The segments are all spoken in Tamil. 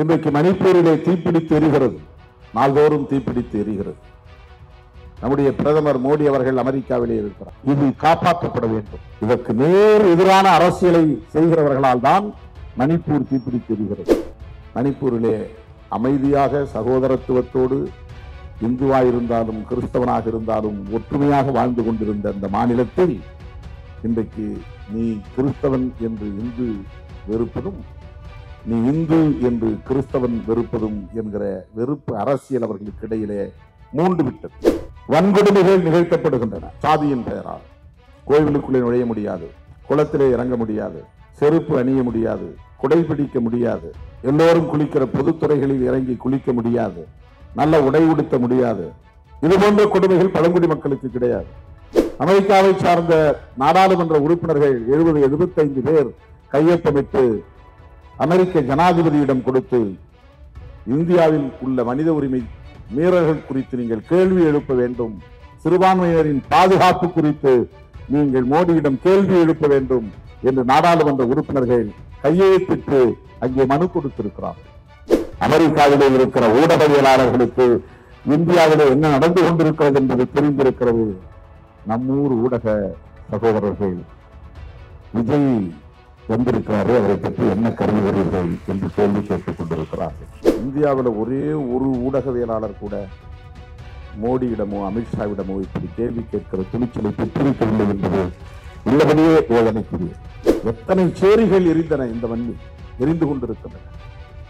இன்றைக்கு மணிப்பூரிலே தீப்பிடித்து எரிகிறது. நாள்தோறும் தீப்பிடித்து எரிகிறது. நம்முடைய பிரதமர் மோடி அவர்கள் அமெரிக்காவிலே இருக்கிறார். இது காப்பாற்றப்பட வேண்டும். இதற்கு நேர் எதிரான அரசியலை செய்கிறவர்களால் தான் மணிப்பூர் தீப்பிடித்து எரிகிறது. மணிப்பூரிலே அமைதியாக சகோதரத்துவத்தோடு இந்துவாக இருந்தாலும் கிறிஸ்தவனாக இருந்தாலும் ஒற்றுமையாக வாழ்ந்து கொண்டிருந்த அந்த மாநிலத்தில் இன்றைக்கு நீ கிறிஸ்தவன் என்று இந்து வெறுப்பதும் நீ இந்து என்று கிறிஸ்தவன் வெறுப்பதும் என்கிற வெறுப்பு அரசியல் அவர்களுக்கு இடையிலே மூண்டு விட்டது வன்கொடுமைகள் நிகழ்த்தப்படுகின்றன. சாதியின் பெயரால். கோயிலுக்குள்ளே நுழைய முடியாது. குளத்திலே இறங்க முடியாது. செருப்பு அணிய முடியாது. குடைபிடிக்க முடியாது. எல்லோரும் குளிக்கிற பொதுத்துறைகளில் இறங்கி குளிக்க முடியாது. நல்ல உடை உடுத்த முடியாது. இது போன்ற கொடுமைகள் பழங்குடி மக்களுக்கு கிடையாது. அமெரிக்காவை சார்ந்த நாடாளுமன்ற உறுப்பினர்கள் எழுபது எழுபத்தைந்து பேர் கையொப்பமிட்டு அமெரிக்க ஜனாதிபதியிடம் கொடுத்து இந்தியாவில் உள்ள மனித உரிமை மீறல்கள் குறித்து நீங்கள் கேள்வி எழுப்ப வேண்டும். சிறுபான்மையினரின் பாதுகாப்பு குறித்து நீங்கள் மோடியிடம் கேள்வி எழுப்ப வேண்டும் என்று நாடாளுமன்ற உறுப்பினர்கள் கையெழுத்திட்டு அங்கே மனு கொடுத்திருக்கிறார். அமெரிக்காவிலே இருக்கிற ஊடகவியலாளர்களுக்கு இந்தியாவிலே என்ன நடந்து கொண்டிருக்கிறது என்பது தெரிந்திருக்கிறது. நம்மூர் ஊடக சகோதரர்கள் விஜய் வந்திருக்கிறாரோ அவரை பற்றி என்ன கருதுகிறீர்கள் என்று கேள்வி கேட்டுக் கொண்டிருக்கிறார்கள். இந்தியாவில் ஒரே ஒரு ஊடகவியலாளர் கூட மோடியிடமோ அமித்ஷாவிடமோ இப்படி கேள்வி கேட்கிற துணிச்சலை பெற்றிருக்கவில்லை என்பது உள்ளபடியே வேதனைக்குரிய. எத்தனை சேரிகள் எரிந்தன இந்த மண்ணில் எரிந்து கொண்டிருக்கின்றன.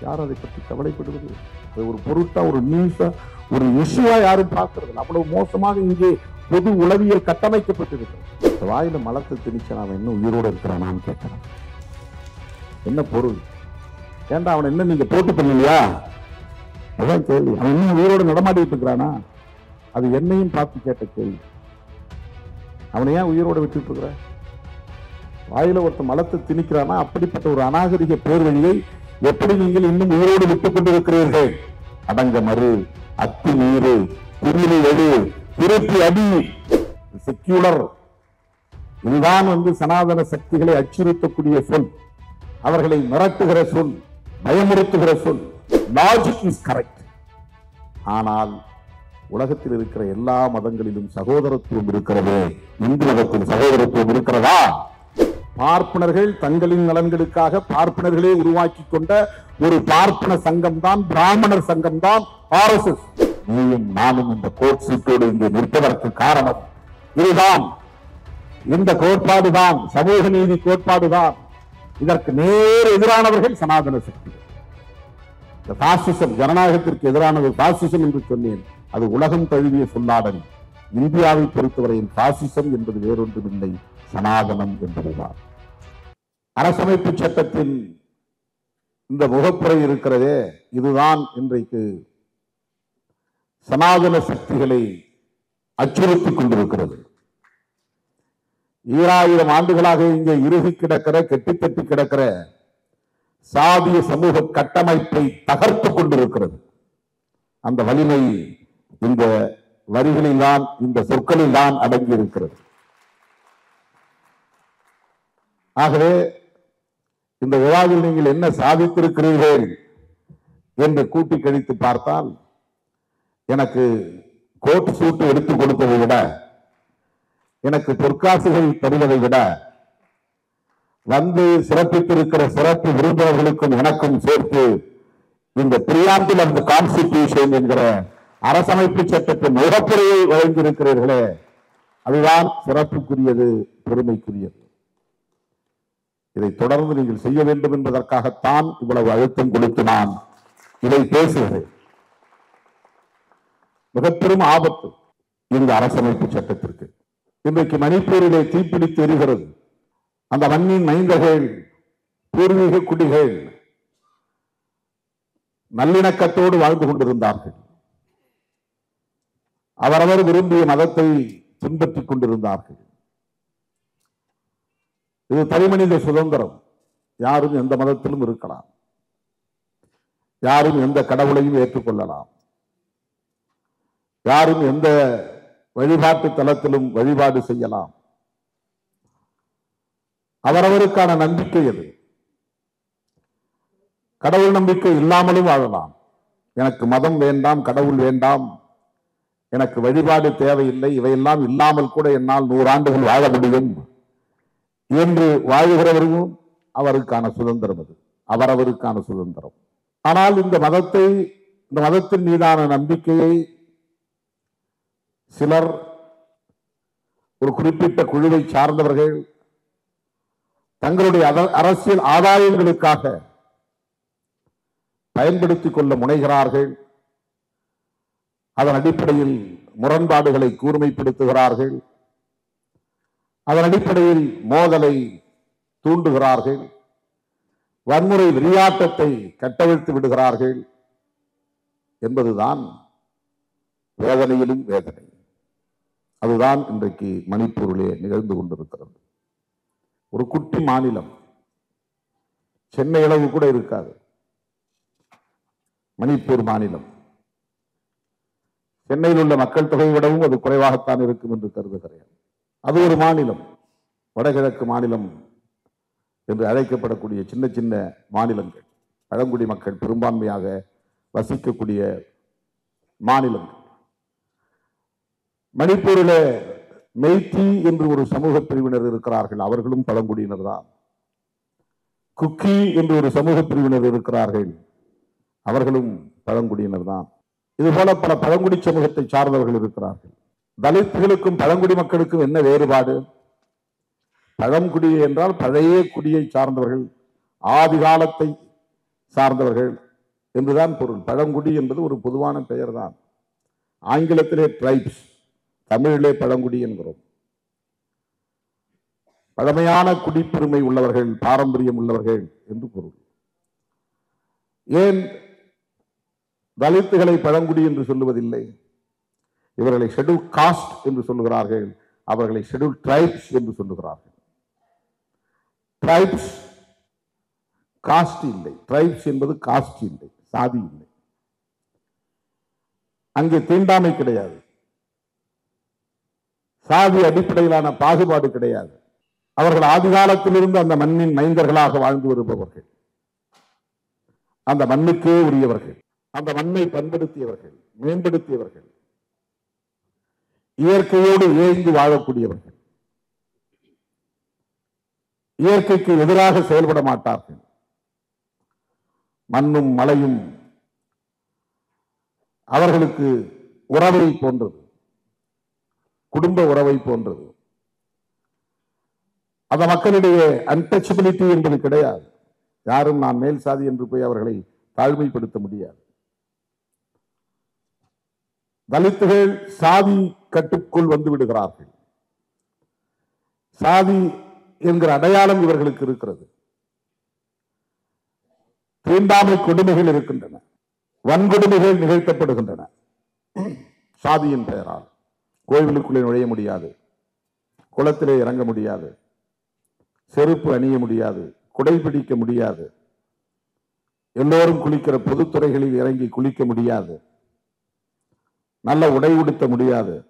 யார் அதை பற்றி கவலைப்படுவது? அது ஒரு பொருட்டா ஒரு நியூஸா ஒரு இஷ்யூவா யாரும் பார்க்கறது அவ்வளவு மோசமாக இங்கே பொது உளவியல் கட்டமைக்கப்பட்டிருக்கிறது. வாயில மலத்தை திணிச்சு அவன் இன்னும் உயிரோடு இருக்கிறானான்னு கேட்கிறான். என்ன பொருள்? ஏன்டா அவனை என்ன நீங்க போட்டு பண்ணலையா? அதான் கேள்வி. அவன் இன்னும் உயிரோடு நடமாடிட்டு இருக்கிறானா? அது என்னையும் பார்த்து கேட்ட கேள்வி. அவனை ஏன் உயிரோடு விட்டுட்டு இருக்கிற? வாயில ஒருத்தன் மலத்தை திணிக்கிறானா? அப்படிப்பட்ட ஒரு அநாகரிக பேர் வழியை எப்படி நீங்கள் இன்னும் உயிரோடு விட்டுக் கொண்டிருக்கிறீர்கள்? அடங்க மறு. அத்தி நீரு. திருமணி எடு. திருப்பி அடி. செக்யூலர் இதுதான் வந்து சனாதன சக்திகளை அச்சுறுத்தக்கூடிய சொல். அவர்களை மிரட்டுகிற சொல் பயமுறுத்துகிற சொல் லாஜிக் இஸ் கரெக்ட் ஆனால் உலகத்தில் இருக்கிற எல்லா மதங்களிலும் சகோதரத்துவம் இருக்கிறது. இந்து மதத்தில் சகோதரத்துவம் இருக்கிறதா? பார்ப்பனர்கள் தங்களின் நலன்களுக்காக பார்ப்பனர்களே உருவாக்கி கொண்ட ஒரு பார்ப்பன சங்கம் தான் பிராமணர் சங்கம் தான் ஆர் எஸ் எஸ் நீயும் நானும் இந்த கோட் சீட்டோடு இங்கே நிற்பதற்கு காரணம். இதுதான். இந்த கோட்பாடுதான். சமூக நீதி கோட்பாடுதான். இதற்கு நேர் எதிரானவர்கள் சனாதன சக்தி இந்த பாசிசம் ஜனநாயகத்திற்கு எதிரானது பாசிசம் என்று சொன்னேன். அது உலகம் தழுவிய சொல்லாடல். இந்தியாவை பொறுத்தவரையில் பாசிசம் என்பது வேறொன்றுமில்லை சனாதனம் என்பதுதான். அரசமைப்பு சட்டத்தின் இந்த முகப்புரை இருக்கிறதே இதுதான் இன்றைக்கு சனாதன சக்திகளை அச்சுறுத்திக் கொண்டிருக்கிறது. ஈராயிரம் ஆண்டுகளாக இங்கே இறுகி கிடக்கிற கெட்டித்தட்டி கிடக்கிற சாதிய சமூக கட்டமைப்பை தகர்த்து கொண்டிருக்கிறது. அந்த வலிமை இந்த வரிகளில் தான் இந்த சொற்களில் தான் அடங்கி இருக்கிறது ஆகவே இந்த விழாவில் நீங்கள் என்ன சாதித்திருக்கிறீர்கள் என்று கூட்டி கழித்து பார்த்தால் எனக்கு கோட் சூட்டு எடுத்து கொடுத்ததை விட எனக்கு பொற்காசுகள் தருவதை விட வந்து சிறப்பித்திருக்கிற சிறப்பு விருந்தினர்களுக்கும் எனக்கும் சேர்த்து இந்த பிரியாண்டில் அந்த கான்ஸ்டிடியூஷன் என்கிற அரசமைப்பு சட்டத்தின் முகப்புரையை வழங்கியிருக்கிறீர்களே அதுதான் சிறப்புக்குரியது பெருமைக்குரியது. இதை தொடர்ந்து நீங்கள் செய்ய வேண்டும் என்பதற்காகத்தான் இவ்வளவு அழுத்தம் கொடுத்து நான் இதை பேசுகிறேன். மிக பெரும் ஆபத்து இந்த அரசமைப்பு சட்டத்திற்கு. இன்றைக்கு மணிப்பூரிலே தீப்பிடித்து எரிகிறது. அந்த மண்ணின் மைந்தர்கள் பூர்வீக குடிகள் நல்லிணக்கத்தோடு வாழ்ந்து கொண்டிருந்தார்கள். அவரவர் விரும்பிய மதத்தை பின்பற்றிக் கொண்டிருந்தார்கள். இது தனிமனித சுதந்திரம். யாரும் எந்த மதத்திலும் இருக்கலாம். யாரும் எந்த கடவுளையும் ஏற்றுக்கொள்ளலாம் யாரும் எந்த வழிபாட்டு தலத்திலும் வழிபாடு செய்யலாம். அவரவருக்கான நம்பிக்கை அது கடவுள் நம்பிக்கை இல்லாமலும் வாழலாம். எனக்கு மதம் வேண்டாம் கடவுள் வேண்டாம் எனக்கு வழிபாடு தேவையில்லை இவையெல்லாம் இல்லாமல் கூட என்னால் நூறாண்டுகள் வாழ முடியும் என்று வாழ்கிறவர்களும் அவருக்கான சுதந்திரம் அது. அவரவருக்கான சுதந்திரம். ஆனால் இந்த மதத்தை இந்த மதத்தின் மீதான நம்பிக்கையை சிலர் ஒரு குறிப்பிட்ட குழுவை சார்ந்தவர்கள் தங்களுடைய அரசியல் ஆதாயங்களுக்காக பயன்படுத்திக் கொள்ள முனைகிறார்கள். அதன் அடிப்படையில் முரண்பாடுகளை கூர்மைப்படுத்துகிறார்கள். அதன் அடிப்படையில் மோதலை தூண்டுகிறார்கள். வன்முறை விரியாட்டத்தை கட்டவிழ்த்து விடுகிறார்கள் என்பதுதான் வேதனையிலும் வேதனை. அதுதான் இன்றைக்கு மணிப்பூரிலே நிகழ்ந்து கொண்டிருக்கிறது. ஒரு குட்டி மாநிலம் சென்னை அளவு கூட இருக்காது. மணிப்பூர் மாநிலம். சென்னையில் உள்ள மக்கள் தொகையை விடவும் அது குறைவாகத்தான் இருக்கும் என்று கருதுகிறேன். அது ஒரு மாநிலம் வடகிழக்கு மாநிலம் என்று அழைக்கப்படக்கூடிய சின்ன சின்ன மாநிலங்கள். பழங்குடி மக்கள் பெரும்பான்மையாக வசிக்கக்கூடிய மாநிலங்கள். மணிப்பூரில் மெய்த்தி என்று ஒரு சமூக பிரிவினர் இருக்கிறார்கள். அவர்களும் பழங்குடியினர் தான். குக்கி என்று ஒரு சமூக பிரிவினர் இருக்கிறார்கள். அவர்களும் பழங்குடியினர் தான். இதுபோல பல பழங்குடி சமூகத்தை சார்ந்தவர்கள் இருக்கிறார்கள். தலித்துகளுக்கும் பழங்குடி மக்களுக்கும் என்ன வேறுபாடு? பழங்குடி என்றால் பழைய குடியை சார்ந்தவர்கள் ஆதி காலத்தை சார்ந்தவர்கள் என்றுதான் பொருள். பழங்குடி என்பது ஒரு பொதுவான பெயர் தான் ஆங்கிலத்திலே ட்ரைப்ஸ் தமிழிலே பழங்குடி என்கிறோம். பழமையான குடிப்பெருமை உள்ளவர்கள் பாரம்பரியம் உள்ளவர்கள் என்று பொருள். ஏன் தலித்துகளை பழங்குடி என்று சொல்லுவதில்லை? இவர்களை ஷெட்யூல் காஸ்ட் என்று சொல்லுகிறார்கள் அவர்களை ஷெட்யூல் ட்ரைப்ஸ் என்று சொல்லுகிறார்கள். ட்ரைப்ஸ் காஸ்ட் இல்லை. ட்ரைப்ஸ் என்பது காஸ்ட் இல்லை சாதி இல்லை. அங்கே தீண்டாமை கிடையாது. சாதி அடிப்படையிலான பாகுபாடு கிடையாது. அவர்கள் ஆதிகாலத்திலிருந்து அந்த மண்ணின் மைந்தர்களாக வாழ்ந்து வருபவர்கள். அந்த மண்ணுக்கே உரியவர்கள். அந்த மண்ணை பண்படுத்தியவர்கள் மேம்படுத்தியவர்கள். இயற்கையோடு இயைந்து வாழக்கூடியவர்கள். இயற்கைக்கு எதிராக செயல்பட மாட்டார்கள். மண்ணும் மலையும் அவர்களுக்கு உறவை போன்றது குடும்ப உறவை போன்றது. அந்த மக்களிடையே அன்டச்சபிலிட்டி என்பது கிடையாது. யாரும் நான் மேல் சாதி என்று போய் அவர்களை தாழ்மைப்படுத்த முடியாது. தலித்துகள் சாதி கட்டுக்குள் வந்து விடுகிறார்கள். சாதி என்கிற அடையாளம் இவர்களுக்கு இருக்கிறது. தீண்டாமை கொடுமைகள் இருக்கின்றன. வன்கொடுமைகள் நிகழ்த்தப்படுகின்றன. சாதியின் பெயரால். கோவிலுக்குள்ளே நுழைய முடியாது. குளத்திலே இறங்க முடியாது. செருப்பு அணிய முடியாது. குடை பிடிக்க முடியாது. எல்லோரும் குளிக்கிற பொதுத்துறைகளில் இறங்கி குளிக்க முடியாது. நல்ல உடை உடுத்த முடியாது.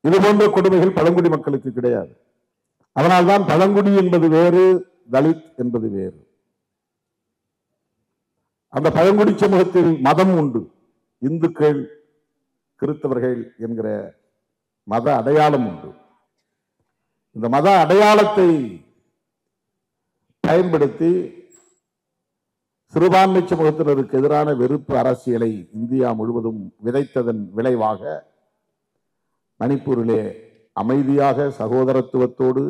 இது போன்ற கொடுமைகள் பழங்குடி மக்களுக்கு கிடையாது. அதனால்தான் பழங்குடி என்பது வேறு தலித் என்பது வேறு. அந்த பழங்குடி சமூகத்தில் மதம் உண்டு. இந்துக்கள் கிறிஸ்தவர்கள் என்கிற மத அடையாளம் உண்டு. இந்த மத அடையாளத்தை பயன்படுத்தி சிறுபான்மை சமூகத்தினருக்கு எதிரான வெறுப்பு அரசியலை இந்தியா முழுவதும் விதைத்ததன் விளைவாக மணிப்பூரிலே அமைதியாக சகோதரத்துவத்தோடு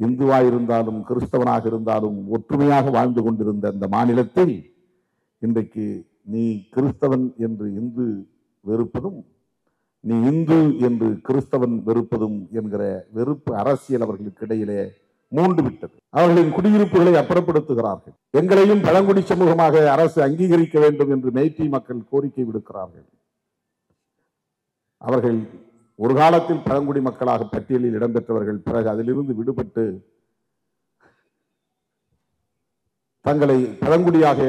இந்துவாக இருந்தாலும் கிறிஸ்தவனாக இருந்தாலும் ஒற்றுமையாக வாழ்ந்து கொண்டிருந்த அந்த மாநிலத்தில் இன்றைக்கு நீ கிறிஸ்தவன் என்று இந்து வெறுப்பதும் நீ இந்து என்று கிறிஸ்தவன் வெறுப்பதும் என்கிற வெறுப்பு அரசியல் அவர்களுக்கு இடையிலே மூண்டு விட்டது அவர்களின் குடியிருப்புகளை அப்புறப்படுத்துகிறார்கள். எங்களையும் பழங்குடி சமூகமாக அரசு அங்கீகரிக்க வேண்டும் என்று மேய்த்தி மக்கள் கோரிக்கை விடுக்கிறார்கள். அவர்கள் ஒரு காலத்தில் பழங்குடி மக்களாக பட்டியலில் இடம்பெற்றவர்கள் பிறகு அதிலிருந்து விடுபட்டு தங்களை பழங்குடியாக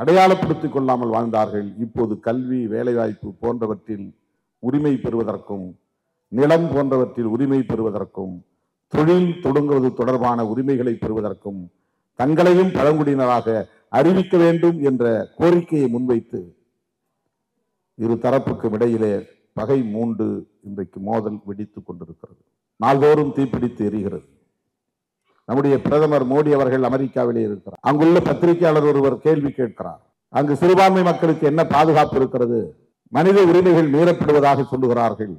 அடையாளப்படுத்திக் கொள்ளாமல் வாழ்ந்தார்கள். இப்போது கல்வி வேலைவாய்ப்பு போன்றவற்றில் உரிமை பெறுவதற்கும் நிலம் போன்றவற்றில் உரிமை பெறுவதற்கும் தொழில் தொடங்குவது தொடர்பான உரிமைகளை பெறுவதற்கும் தங்களையும் பழங்குடியினராக அறிவிக்க வேண்டும் என்ற கோரிக்கையை முன்வைத்து இரு தரப்புக்கும் இடையிலே பகை மூண்டு இன்றைக்கு மோதல் வெடித்துக் கொண்டிருக்கிறது. நாள்தோறும் தீப்பிடித்து எரிகிறது. நம்முடைய பிரதமர் மோடி அவர்கள் அமெரிக்காவிலே இருக்கிறார். அங்குள்ள பத்திரிகையாளர் ஒருவர் கேள்வி கேட்கிறார். அங்கு சிறுபான்மை மக்களுக்கு என்ன பாதுகாப்பு இருக்கிறது? மனித உரிமைகள் மீறப்படுவதாக சொல்லுகிறார்கள்.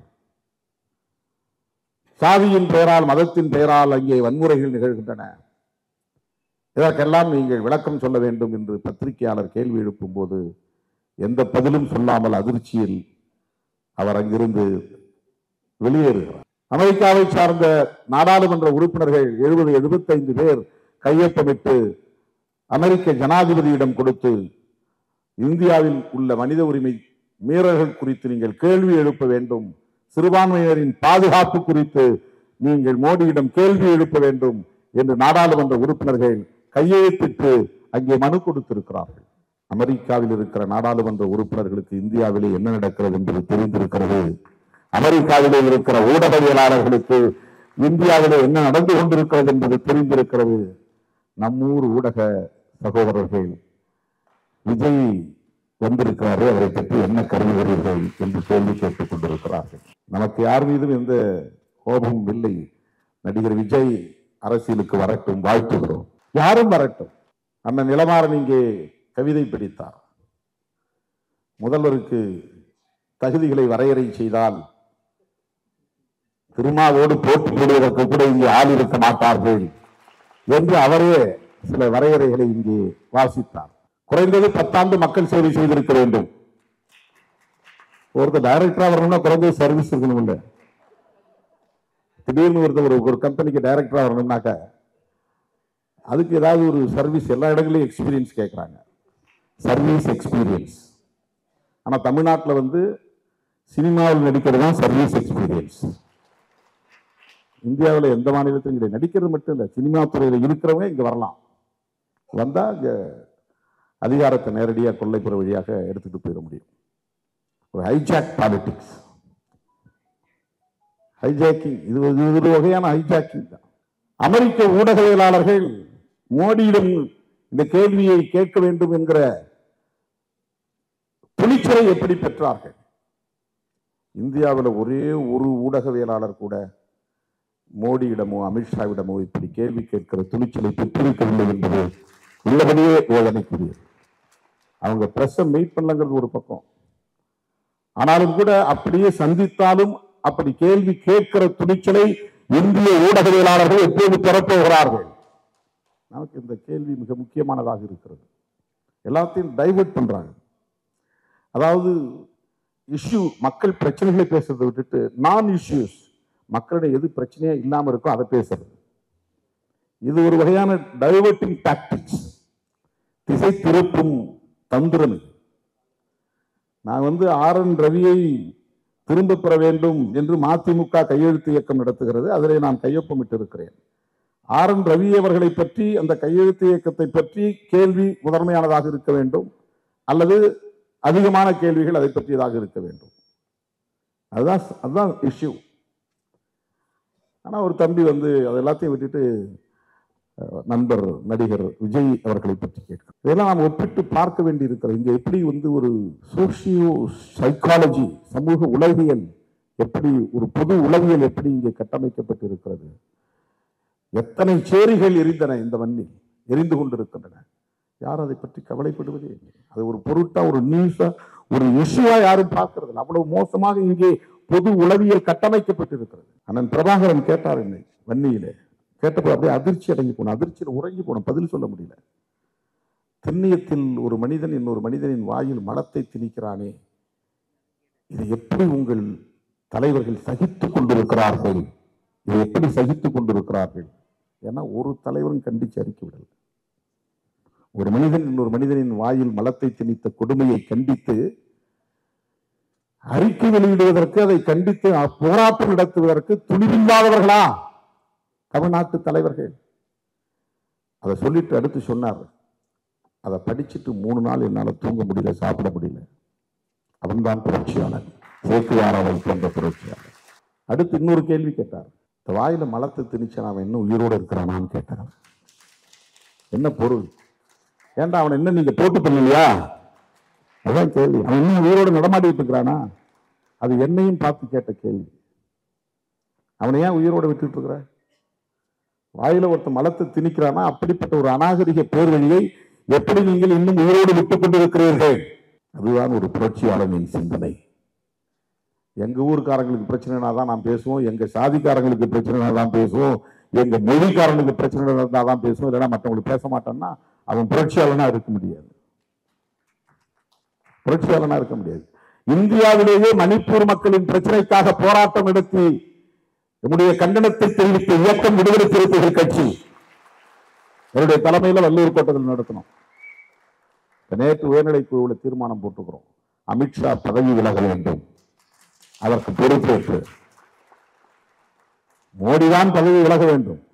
சாதியின் பெயரால் மதத்தின் பெயரால் அங்கே வன்முறைகள் நிகழ்கின்றன. இதற்கெல்லாம் நீங்கள் விளக்கம் சொல்ல வேண்டும் என்று பத்திரிகையாளர் கேள்வி எழுப்பும் போது எந்த பதிலும் சொல்லாமல் அதிர்ச்சியில் அவர் அங்கிருந்து வெளியேறுகிறார். அமெரிக்காவை சார்ந்த நாடாளுமன்ற உறுப்பினர்கள் எழுபது எழுபத்தைந்து பேர் கையொப்பமிட்டு அமெரிக்க ஜனாதிபதியிடம் கொடுத்து இந்தியாவில் உள்ள மனித உரிமை மீறல்கள் குறித்து நீங்கள் கேள்வி எழுப்ப வேண்டும் சிறுபான்மையினரின் பாதுகாப்பு குறித்து நீங்கள் மோடியிடம் கேள்வி எழுப்ப வேண்டும் என்று நாடாளுமன்ற உறுப்பினர்கள் கையெழுத்திட்டு அங்கே மனு கொடுத்திருக்கிறார்கள். அமெரிக்காவில் இருக்கிற நாடாளுமன்ற உறுப்பினர்களுக்கு இந்தியாவிலே என்ன நடக்கிறது என்பது தெரிந்திருக்கிறது. அமெரிக்காவிலே இருக்கிற ஊடகவியலாளர்களுக்கு இந்தியாவிலே என்ன நடந்து கொண்டிருக்கிறது என்பது தெரிந்திருக்கிறது. நம்மூர் ஊடக சகோதரர்கள் விஜய் வந்திருக்கிறாரு அவரை பற்றி என்ன கருதுகிறீர்கள் என்று கேள்வி கேட்டுக் கொண்டிருக்கிறார்கள். நமக்கு யார் மீதும் எந்த கோபமும் இல்லை. நடிகர் விஜய் அரசியலுக்கு வரட்டும் வாழ்த்துகிறோம். யாரும் வரட்டும். அண்ணன் நிலமாறன் இங்கே கவிதை பிடித்தார். முதல்வருக்கு தகுதிகளை வரையறை செய்தால் திருமாவோடு போட்டி போடுவதற்கு கூட இங்கே ஆள் இருக்க மாட்டார்கள் என்று அவரே சில வரையறைகளை இங்கே வாசித்தார். குறைந்தது பத்தாண்டு மக்கள் சேவை செய்திருக்க வேண்டும். ஒருத்தர் டைரக்டரா வரணும்னா குறைந்தது சர்வீஸ் இருக்கணும் திடீர்னு ஒருத்தர் ஒரு கம்பெனிக்கு டைரக்டரா வரணும்னாக்க அதுக்கு ஏதாவது ஒரு சர்வீஸ் எல்லா இடங்களையும் எக்ஸ்பீரியன்ஸ் கேட்குறாங்க சர்வீஸ் எக்ஸ்பீரியன்ஸ் ஆனால் தமிழ்நாட்டில் வந்து சினிமாவில் நடிக்கிறது தான் சர்வீஸ் எக்ஸ்பீரியன்ஸ் இந்தியாவில் எந்த மாநிலத்திலும் கிடையாது நடிக்கிறது மட்டும் இல்லை சினிமா துறையில் இருக்கிறவங்க இங்கே வரலாம். வந்தால் இங்கே அதிகாரத்தை நேரடியாக கொள்ளைப்புற வழியாக எடுத்துகிட்டு போயிட முடியும். ஒரு ஹைஜாக் பாலிட்டிக்ஸ் ஹைஜாக்கிங் இது ஒரு- இது ஒரு வகையான ஹைஜாக்கிங் தான். அமெரிக்க ஊடகவியலாளர்கள் மோடியிடம் இந்த கேள்வியை கேட்க வேண்டும் என்கிற துணிச்சலை எப்படி பெற்றார்கள்? இந்தியாவில் ஒரே ஒரு ஊடகவியலாளர் கூட மோடியிடமோ அமித்ஷாவிடமோ இப்படி கேள்வி கேட்கிற துணிச்சலை பெற்றிருக்கவில்லை என்பது உள்ளபடியே வேதனைக்குரியது அவங்க பிரஸ்ஸை மீட் பண்ணலங்கிறது ஒரு பக்கம். ஆனாலும் கூட அப்படியே சந்தித்தாலும் அப்படி கேள்வி கேட்கிற துணிச்சலை இந்திய ஊடகவியலாளர்கள் எப்போது பெறப்போகிறார்கள்? நமக்கு இந்த கேள்வி மிக முக்கியமானதாக இருக்கிறது. எல்லாத்தையும் டைவெர்ட் பண்றாங்க. அதாவது இஷ்யூ மக்கள் பிரச்சனைகளை பேசுறதை விட்டுட்டு நான் இஷ்யூஸ் மக்களிடம் எது பிரச்சனையே இல்லாமல் இருக்கோ அதை பேசுறது. இது ஒரு வகையான டைவர்ட்டிங் டாக்டிக்ஸ் திசை திருப்பும் தந்திரம் நான் வந்து ஆர் என் ரவியை திரும்ப பெற வேண்டும் என்று மதிமுக கையெழுத்து இயக்கம் நடத்துகிறது. அதிலே நான் கையொப்பமிட்டு இருக்கிறேன் ஆர் என் ரவி அவர்களை பற்றி அந்த கையெழுத்து இயக்கத்தை பற்றி கேள்வி முதன்மையானதாக இருக்க வேண்டும். அல்லது அதிகமான கேள்விகள் அதை பற்றியதாக இருக்க வேண்டும். அதுதான் அதுதான் இஷ்யூ ஆனால் ஒரு தம்பி வந்து அது எல்லாத்தையும் விட்டுட்டு நண்பர் நடிகர் விஜய் அவர்களை பற்றி கேட்கிறோம் இதெல்லாம் நாம் ஒப்பிட்டு பார்க்க வேண்டி இருக்கிறது இங்கே எப்படி வந்து ஒரு சோசியோ சைக்காலஜி சமூக உலகியல் எப்படி ஒரு பொது உலகியல் எப்படி இங்கே கட்டமைக்கப்பட்டு இருக்கிறது எத்தனை சேரிகள் எரிந்தன இந்த மண்ணில் எரிந்து கொண்டிருக்கின்றன? யாரும் அதை பற்றி கவலைப்படுவதே இல்லை. அது ஒரு பொருட்டாக ஒரு நியூஸாக ஒரு இஷ்யூவாக யாரும் பார்க்கறது இல்லை. அவ்வளவு மோசமாக இங்கே பொது உளவியல் கட்டமைக்கப்பட்டிருக்கிறது. அண்ணன் பிரபாகரன் கேட்டார் என்னை வன்னியிலே. கேட்டப்போ அப்படியே அதிர்ச்சி அடங்கி போன அதிர்ச்சியில் உறங்கி போன பதில் சொல்ல முடியல. திண்ணியத்தில் ஒரு மனிதன் இன்னொரு மனிதனின் வாயில் மலத்தை திணிக்கிறானே. இதை எப்படி உங்கள் தலைவர்கள் சகித்து கொண்டிருக்கிறார்கள்? இதை எப்படி சகித்துக் கொண்டிருக்கிறார்கள்? ஏன்னா ஒரு தலைவரும் கண்டிச்சு அறிக்கை விடல. ஒரு மனிதன் இன்னொரு மனிதனின் வாயில் மலத்தை திணித்த கொடுமையை கண்டித்து அறிக்கை வெளியிடுவதற்கு அதை கண்டித்து போராட்டம் நடத்துவதற்கு துணிவில்லாதவர்களா? தமிழ்நாட்டு தலைவர்கள். அதை சொல்லிட்டு அடுத்து சொன்னார். அதை படிச்சுட்டு மூணு நாள் என்னால் தூங்க முடியல சாப்பிட முடியல. அவன்தான் புரட்சியாளர். சேக்குவாராவை போன்ற புரட்சியாளர். அடுத்து இன்னொரு கேள்வி கேட்டார். இந்த வாயில் மலத்தை திணிச்சா அவன் இன்னும் உயிரோடு இருக்கிறானான்னு கேட்டார். என்ன பொருள்? ஏன்டா அவனை இன்னும் நீங்கள் போட்டு பண்ணலையா? அதான் கேள்வி. அவன் இன்னும் உயிரோடு நடமாடிட்டு இருக்கிறானா அது என்னையும் பார்த்து கேட்ட கேள்வி. அவனை ஏன் உயிரோட விட்டுட்டு இருக்கிற வாயில ஒருத்தன் மலத்தை திணிக்கிறானா? அப்படிப்பட்ட ஒரு அநாகரிக பேர் வழியை எப்படி நீங்கள் இன்னும் உயிரோடு விட்டுக் கொண்டிருக்கிறீர்கள்? அதுதான் ஒரு புரட்சியாளனின் சிந்தனை. எங்க ஊருக்காரங்களுக்கு பிரச்சனைனா தான் நாம் பேசுவோம் எங்க சாதிக்காரங்களுக்கு பிரச்சனைனா தான் பேசுவோம் எங்க மொழிக்காரங்களுக்கு பிரச்சனை இருந்தால் தான் பேசுவோம் இல்லைன்னா மற்றவங்களுக்கு பேச மாட்டேன்னா அவன் புரட்சியாளனா இருக்க முடியாது. புரட்சியாளனா இருக்க முடியாது. இந்தியாவிலேயே மணிப்பூர் மக்களின் பிரச்சனைக்காக போராட்டம் நடத்தி நம்முடைய கண்டனத்தை தெரிவித்த இயக்கம் விடுதலை சிறுத்தைகள் கட்சி என்னுடைய தலைமையில வல்லூர் கோட்டத்தில் நடத்தணும். நேற்று உயர்நிலை குழுவில் தீர்மானம் போட்டுக்கிறோம். அமித்ஷா பதவி விலக வேண்டும். அதற்கு பொறுப்பேற்று. மோடிதான் பதவி விலக வேண்டும்.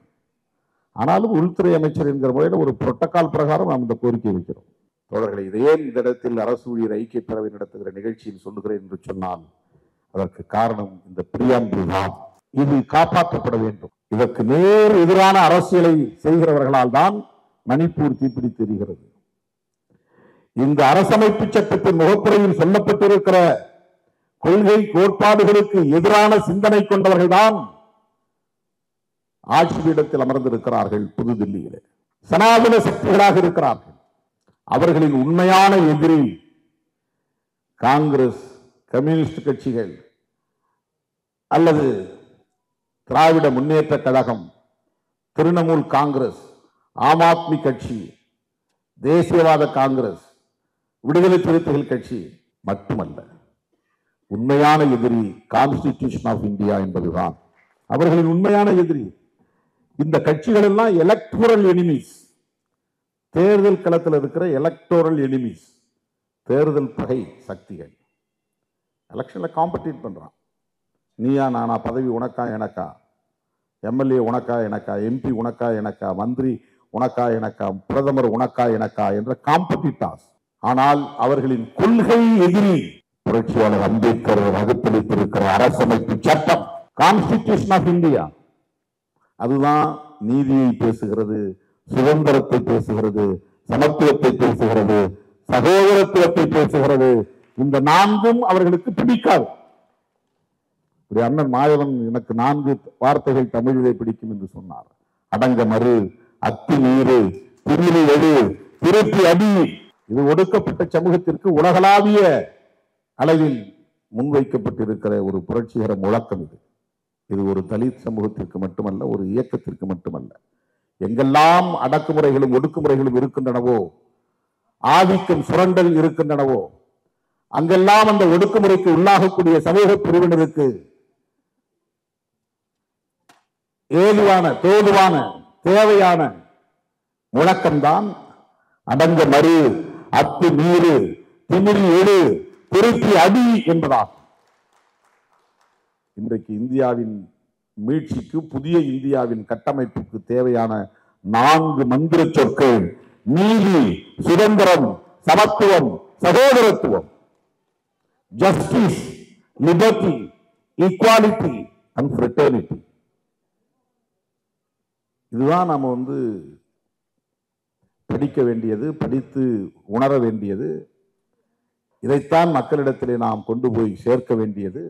ஆனாலும் உள்துறை அமைச்சர் என்கிற முறையில் ஒரு புரோட்டோகால் பிரகாரம் நாம் இந்த கோரிக்கை வைக்கிறோம். தோழர்களை இதே இந்த இடத்தில் அரசு ஊழியர் ஐக்கிய பேரவை நடத்துகிற நிகழ்ச்சியில் சொல்லுகிறேன் என்று சொன்னால் அதற்கு காரணம் இந்த பிரியாம்பிள் தான். இது காப்பாற்றப்பட வேண்டும். இதற்கு நேர் எதிரான அரசியலை செய்கிறவர்களால் தான் மணிப்பூர் தீப்பிடி தெரிகிறது. இந்த அரசமைப்பு சட்டத்தின் முகப்புறையில் சொல்லப்பட்டிருக்கிற கொள்கை கோட்பாடுகளுக்கு எதிரான சிந்தனை கொண்டவர்கள்தான் ஆட்சி பீடத்தில் அமர்ந்திருக்கிறார்கள் புதுதில்லியிலே. சனாதன சக்திகளாக இருக்கிறார்கள். அவர்களின் உண்மையான எதிரி காங்கிரஸ் கம்யூனிஸ்ட் கட்சிகள் அல்லது திராவிட முன்னேற்ற கழகம் திருணமூல் காங்கிரஸ் ஆம் ஆத்மி கட்சி தேசியவாத காங்கிரஸ் விடுதலை சிறுத்தைகள் கட்சி மட்டுமல்ல. உண்மையான எதிரி கான்ஸ்டிடியூஷன் ஆஃப் இந்தியா என்பதுதான். அவர்களின் உண்மையான எதிரி. இந்த கட்சிகள் எல்லாம் எலக்டோரல் எனிமீஸ் தேர்தல் களத்தில் இருக்கிற எலக்டோரல் எனிமீஸ் தேர்தல் பகை சக்திகள். எலெக்ஷனில் காம்படிட் பண்ணுறான் நீயா நானா பதவி உனக்கா எனக்கா? எம்எல்ஏ உனக்கா எனக்கா? எம்பி உனக்கா எனக்கா? மந்திரி உனக்கா எனக்கா? பிரதமர் உனக்கா எனக்கா? என்ற காம்படிட்டாஸ் ஆனால் அவர்களின் கொள்கை எதிரி புரட்சியாளர் அம்பேத்கர் வகுப்பளித்திருக்கிற அரசமைப்பு சட்டம் கான்ஸ்டிடியூஷன் ஆஃப் இந்தியா அதுதான் நீதியை பேசுகிறது சுதந்திரத்தை பேசுகிறது சமத்துவத்தை பேசுகிறது சகோதரத்துவத்தை பேசுகிறது. இந்த நான்கும் அவர்களுக்கு பிடிக்காது. இப்படி அண்ணன் மாயவன் எனக்கு நான்கு வார்த்தைகள் தமிழிலே பிடிக்கும் என்று சொன்னார். அடங்க மறு அத்தி நீரு திருவி எடு திருப்பி அடி. இது ஒடுக்கப்பட்ட சமூகத்திற்கு உலகளாவிய அளவில் முன்வைக்கப்பட்டிருக்கிற ஒரு புரட்சிகர முழக்கம் இது. இது ஒரு தலித் சமூகத்திற்கு மட்டுமல்ல ஒரு இயக்கத்திற்கு மட்டுமல்ல. எங்கெல்லாம் அடக்குமுறைகளும் ஒடுக்குமுறைகளும் இருக்கின்றனவோ ஆதிக்கம் சுரண்டல் இருக்கின்றனவோ அங்கெல்லாம் அந்த ஒடுக்குமுறைக்கு உள்ளாகக்கூடிய சமூக பிரிவினருக்கு ஏதுவான தோதுவான தேவையான முழக்கம்தான் அடங்க மறு அத்து நீரு திமிரி எழு திருப்பி அடி என்பதாகும். இன்றைக்கு இந்தியாவின் மீட்சிக்கு புதிய இந்தியாவின் கட்டமைப்புக்கு தேவையான நான்கு மந்திர சொற்கள். நீதி சுதந்திரம் சமத்துவம் சகோதரத்துவம். Justice liberty equality and fraternity இதுதான் நாம் வந்து படிக்க வேண்டியது படித்து உணர வேண்டியது. இதைத்தான் மக்களிடத்திலே நாம் கொண்டு போய் சேர்க்க வேண்டியது.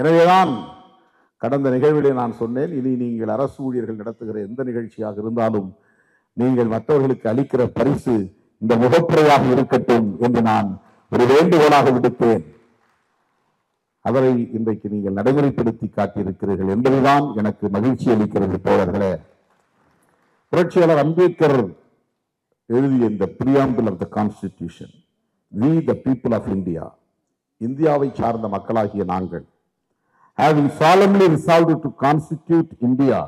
எனவேதான் கடந்த நிகழ்விலே நான் சொன்னேன் இனி நீங்கள் அரசு ஊழியர்கள் நடத்துகிற எந்த நிகழ்ச்சியாக இருந்தாலும் நீங்கள் மற்றவர்களுக்கு அளிக்கிற பரிசு இந்த முகப்புறையாக இருக்கட்டும் என்று நான் ஒரு வேண்டுகோளாக விடுத்தேன். அதனை இன்றைக்கு நீங்கள் நடைமுறைப்படுத்தி காட்டியிருக்கிறீர்கள் என்பதுதான் எனக்கு மகிழ்ச்சி அளிக்கிறது தோழர்களே. புரட்சியாளர் அம்பேத்கர் எழுதிய இந்த preamble of the constitution we the people of India இந்தியாவை சார்ந்த மக்களாகிய நாங்கள் having solemnly resolved to constitute India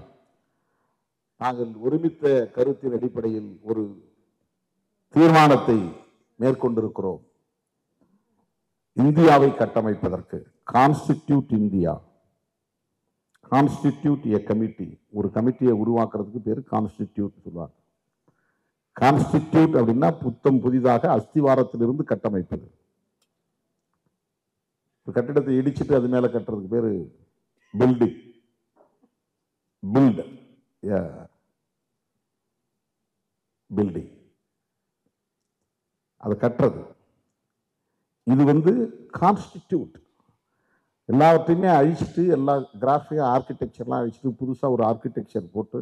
நாங்கள் ஒருமித்த கருத்தின் அடிப்படையில் ஒரு தீர்மானத்தை மேற்கொண்டிருக்கிறோம். இந்தியாவை கட்டமைப்பதற்கு constitute India constitute a committee ஒரு கமிட்டியை உருவாக்குறதுக்கு பேர் கான்ஸ்டிடியூட் சொல்லுவாங்க. கான்ஸ்டிடியூட் அப்படின்னா புத்தம் புதிதாக அஸ்திவாரத்திலிருந்து கட்டமைப்பது. கட்டிடத்தை இடிச்சிட்டு அது மேலே கட்டுறதுக்கு பேர் பில்டிங் பில்ட் பில்டிங் அதை கட்டுறது. இது வந்து கான்ஸ்டிடியூட் எல்லாவற்றையுமே அழிச்சிட்டு எல்லா கிராஃபிக் ஆர்கிடெக்சர்லாம் அழிச்சிட்டு புதுசாக ஒரு ஆர்கிடெக்சர் போட்டு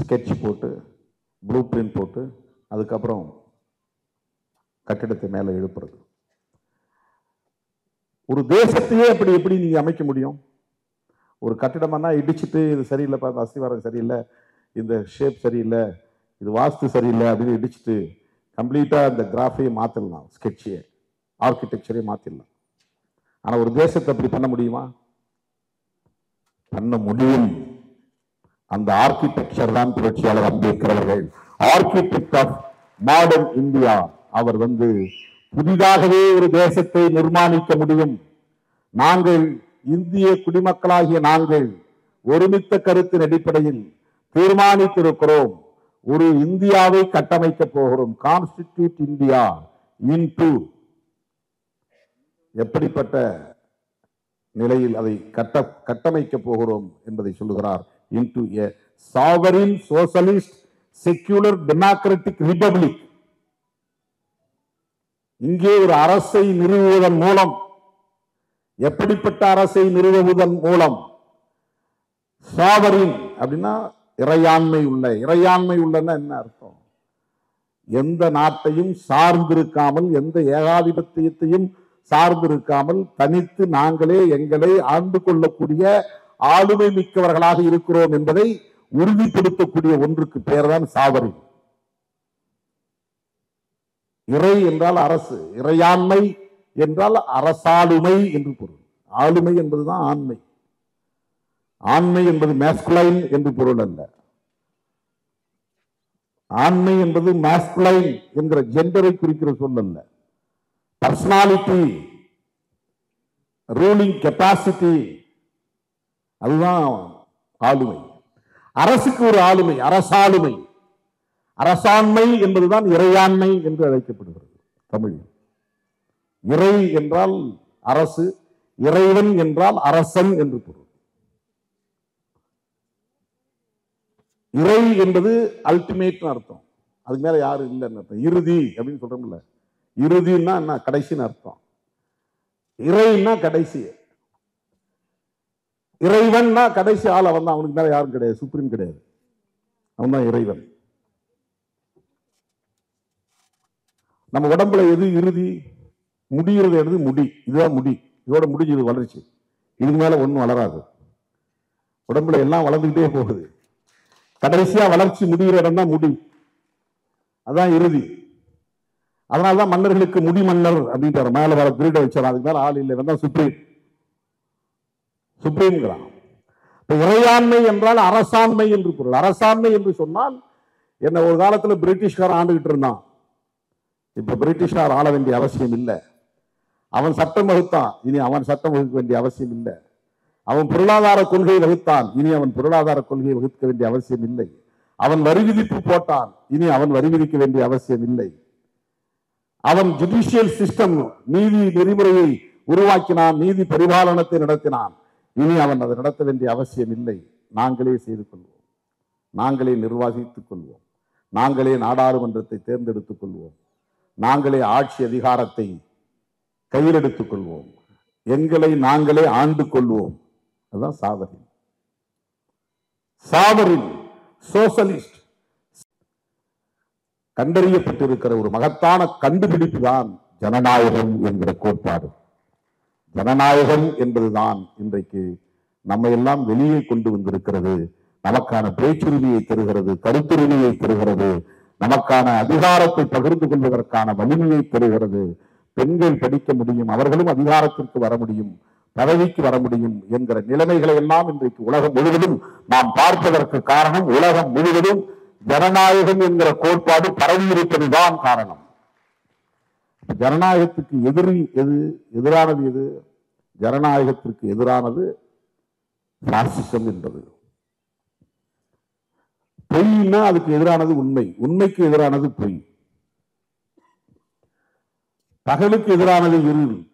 ஸ்கெட்ச் போட்டு ப்ளூ பிரிண்ட் போட்டு அதுக்கப்புறம் கட்டிடத்தை மேலே எழுப்புறது. ஒரு தேசத்தையே அப்படி எப்படி நீங்கள் அமைக்க முடியும்? ஒரு கட்டிடம்னா இடிச்சிட்டு இது சரியில்லை பார்த்து அஸ்திவாரம் சரியில்லை இந்த ஷேப் சரியில்லை இது வாஸ்து சரியில்லை அப்படின்னு இடிச்சிட்டு கம்ப்ளீட்டாக அந்த கிராஃபையை மாற்றிடலாம் ஸ்கெட்சியை ஆர்கிடெக்சரே மாற்றிடலாம் ஆனால் ஒரு தேசத்தை அப்படி பண்ண முடியுமா? பண்ண முடியும். அந்த ஆர்கிடெக்சர் தான் புரட்சியாளர் அம்பேத்கர் அவர்கள். ஆர்கிடெக்ட் ஆஃப் மாடர்ன் இந்தியா அவர் வந்து புதிதாகவே ஒரு தேசத்தை நிர்மாணிக்க முடியும். நாங்கள் இந்திய குடிமக்களாகிய நாங்கள் ஒருமித்த கருத்தின் அடிப்படையில் தீர்மானித்திருக்கிறோம். ஒரு இந்தியாவை கட்டமைக்க போகிறோம். கான்ஸ்டிடியூட் இந்தியா இன் டூ எப்படிப்பட்ட நிலையில் அதை கட்ட கட்டமைக்க போகிறோம் என்பதை சொல்லுகிறார். Into a sovereign socialist secular democratic republic இங்கே ஒரு அரசை நிறுவுவதன் மூலம். எப்படிப்பட்ட அரசை நிறுவுவதன் மூலம்? சாவரின் அப்படின்னா இறையாண்மை உள்ள. இறையாண்மை உள்ளன்னா என்ன அர்த்தம்? எந்த நாட்டையும் சார்ந்திருக்காமல் எந்த ஏகாதிபத்தியத்தையும் சார்ந்திருக்காமல் தனித்து நாங்களே எங்களை ஆண்டு கொள்ளக்கூடிய ஆளுமை மிக்கவர்களாக இருக்கிறோம் என்பதை உறுதிப்படுத்தக்கூடிய ஒன்றுக்கு பேர்தான் சாவரின். இறை என்றால் அரசு இறையாண்மை என்றால் அரசாளுமை என்று பொருள். ஆளுமை என்பதுதான் ஆண்மை. ஆண்மை என்பது மேஸ்குலைன் என்று பொருள் அல்ல. ஆண்மை என்பது மேஸ்குலைன் என்கிற ஜெண்டரை குறிக்கிற சொல் அல்ல. பர்சனாலிட்டி ரூலிங் கெப்பாசிட்டி அதுதான் ஆளுமை. அரசுக்கு ஒரு ஆளுமை அரசாளுமை. அரசாண்மை என்பதுதான் இறையாண்மை என்று அழைக்கப்படுகிறது தமிழில். இறை என்றால் அரசு இறைவன் என்றால் அரசன் என்று பொருள். இறை என்பது அல்டிமேட் அர்த்தம். அதுக்கு மேல யாரும் இல்லைன்னு அர்த்தம். இறுதி அப்படின்னு சொல்றோம்ல. இறுதின்னா என்ன? கடைசின்னு அர்த்தம். இறைன்னா கடைசி. இறைவன்னா கடைசி ஆள் அவன் தான் அவனுக்கு மேல யாரும் கிடையாது. சுப்ரீம் கிடையாது. அவன் தான் இறைவன். நம்ம உடம்புல எது இறுதி? முடிகிறது எது முடி. இதுதான் முடி. இதோட முடிஞ்சது வளர்ச்சி. இதுக்கு மேல ஒன்றும் வளராது. உடம்புல எல்லாம் வளர்ந்துக்கிட்டே போகுது. கடைசியா வளர்ச்சி முடிகிற இடம் தான் முடி. அதான் இறுதி. அதனாலதான் மன்னர்களுக்கு முடி மன்னர் அப்படின்றார். மேல வர கிரீட வச்சார். அதுக்கு மேலே ஆள் இல்லை. தான் சுப்ரீம். சுப்ரீம்ங்கிறான். இப்போ இறையாண்மை என்றால் அரசாண்மை என்று பொருள். அரசாண்மை என்று சொன்னால் என்ன ஒரு காலத்துல பிரிட்டிஷ்காரன் ஆண்டுகிட்டு இருந்தான். இப்ப பிரிட்டிஷார் ஆள வேண்டிய அவசியம் இல்லை. அவன் சட்டம் வகுத்தான் இனி அவன் சட்டம் வகுக்க வேண்டிய அவசியம் இல்லை. அவன் பொருளாதார கொள்கையை வகுத்தான் இனி அவன் பொருளாதார கொள்கையை வகுக்க வேண்டிய அவசியம் இல்லை. அவன் வரி விதிப்பு போட்டான் இனி அவன் வரி விதிக்க வேண்டிய அவசியம் இல்லை. அவன் ஜுடிஷியல் சிஸ்டம் நீதி நெறிமுறையை உருவாக்கினான் நீதி பரிபாலனத்தை நடத்தினான். இனி அவன் அதை நடத்த வேண்டிய அவசியம் இல்லை. நாங்களே செய்து கொள்வோம். நாங்களே நிர்வாகித்துக் கொள்வோம். நாங்களே நாடாளுமன்றத்தை தேர்ந்தெடுத்துக் கொள்வோம். நாங்களே ஆட்சி அதிகாரத்தை கையில் எடுத்துக் கொள்வோம். எங்களை நாங்களே ஆண்டு கொள்வோம். அதுதான் சாவரின். சாவரின் சோசலிஸ்ட் கண்டறியப்பட்டிருக்கிற ஒரு மகத்தான கண்டுபிடிப்பு தான் ஜனநாயகம் என்கிற கோட்பாடு. ஜனநாயகம் என்பதுதான் இன்றைக்கு நம்ம எல்லாம் வெளியே கொண்டு வந்திருக்கிறது. நமக்கான பேச்சுரிமையை தருகிறது கருத்துரிமையை தருகிறது. நமக்கான அதிகாரத்தை பகிர்ந்து கொள்வதற்கான வலிமையை தருகிறது பெண்கள் படிக்க முடியும் அவர்களும் அதிகாரத்திற்கு வர முடியும் பதவிக்கு வர முடியும் என்கிற நிலைமைகளை எல்லாம் இன்றைக்கு உலகம் முழுவதும் நாம் பார்ப்பதற்கு காரணம் உலகம் முழுவதும் ஜனநாயகம் என்கிற கோட்பாடு பரவி இருப்பதுதான் காரணம் ஜனநாயகத்துக்கு எதிரி எது? எதிரானது எது? ஜனநாயகத்திற்கு எதிரானது பாசிசம் என்பது. பொய்னா அதுக்கு எதிரானது உண்மை. உண்மைக்கு எதிரானது பொய். பகலுக்கு எதிரானது இருள்.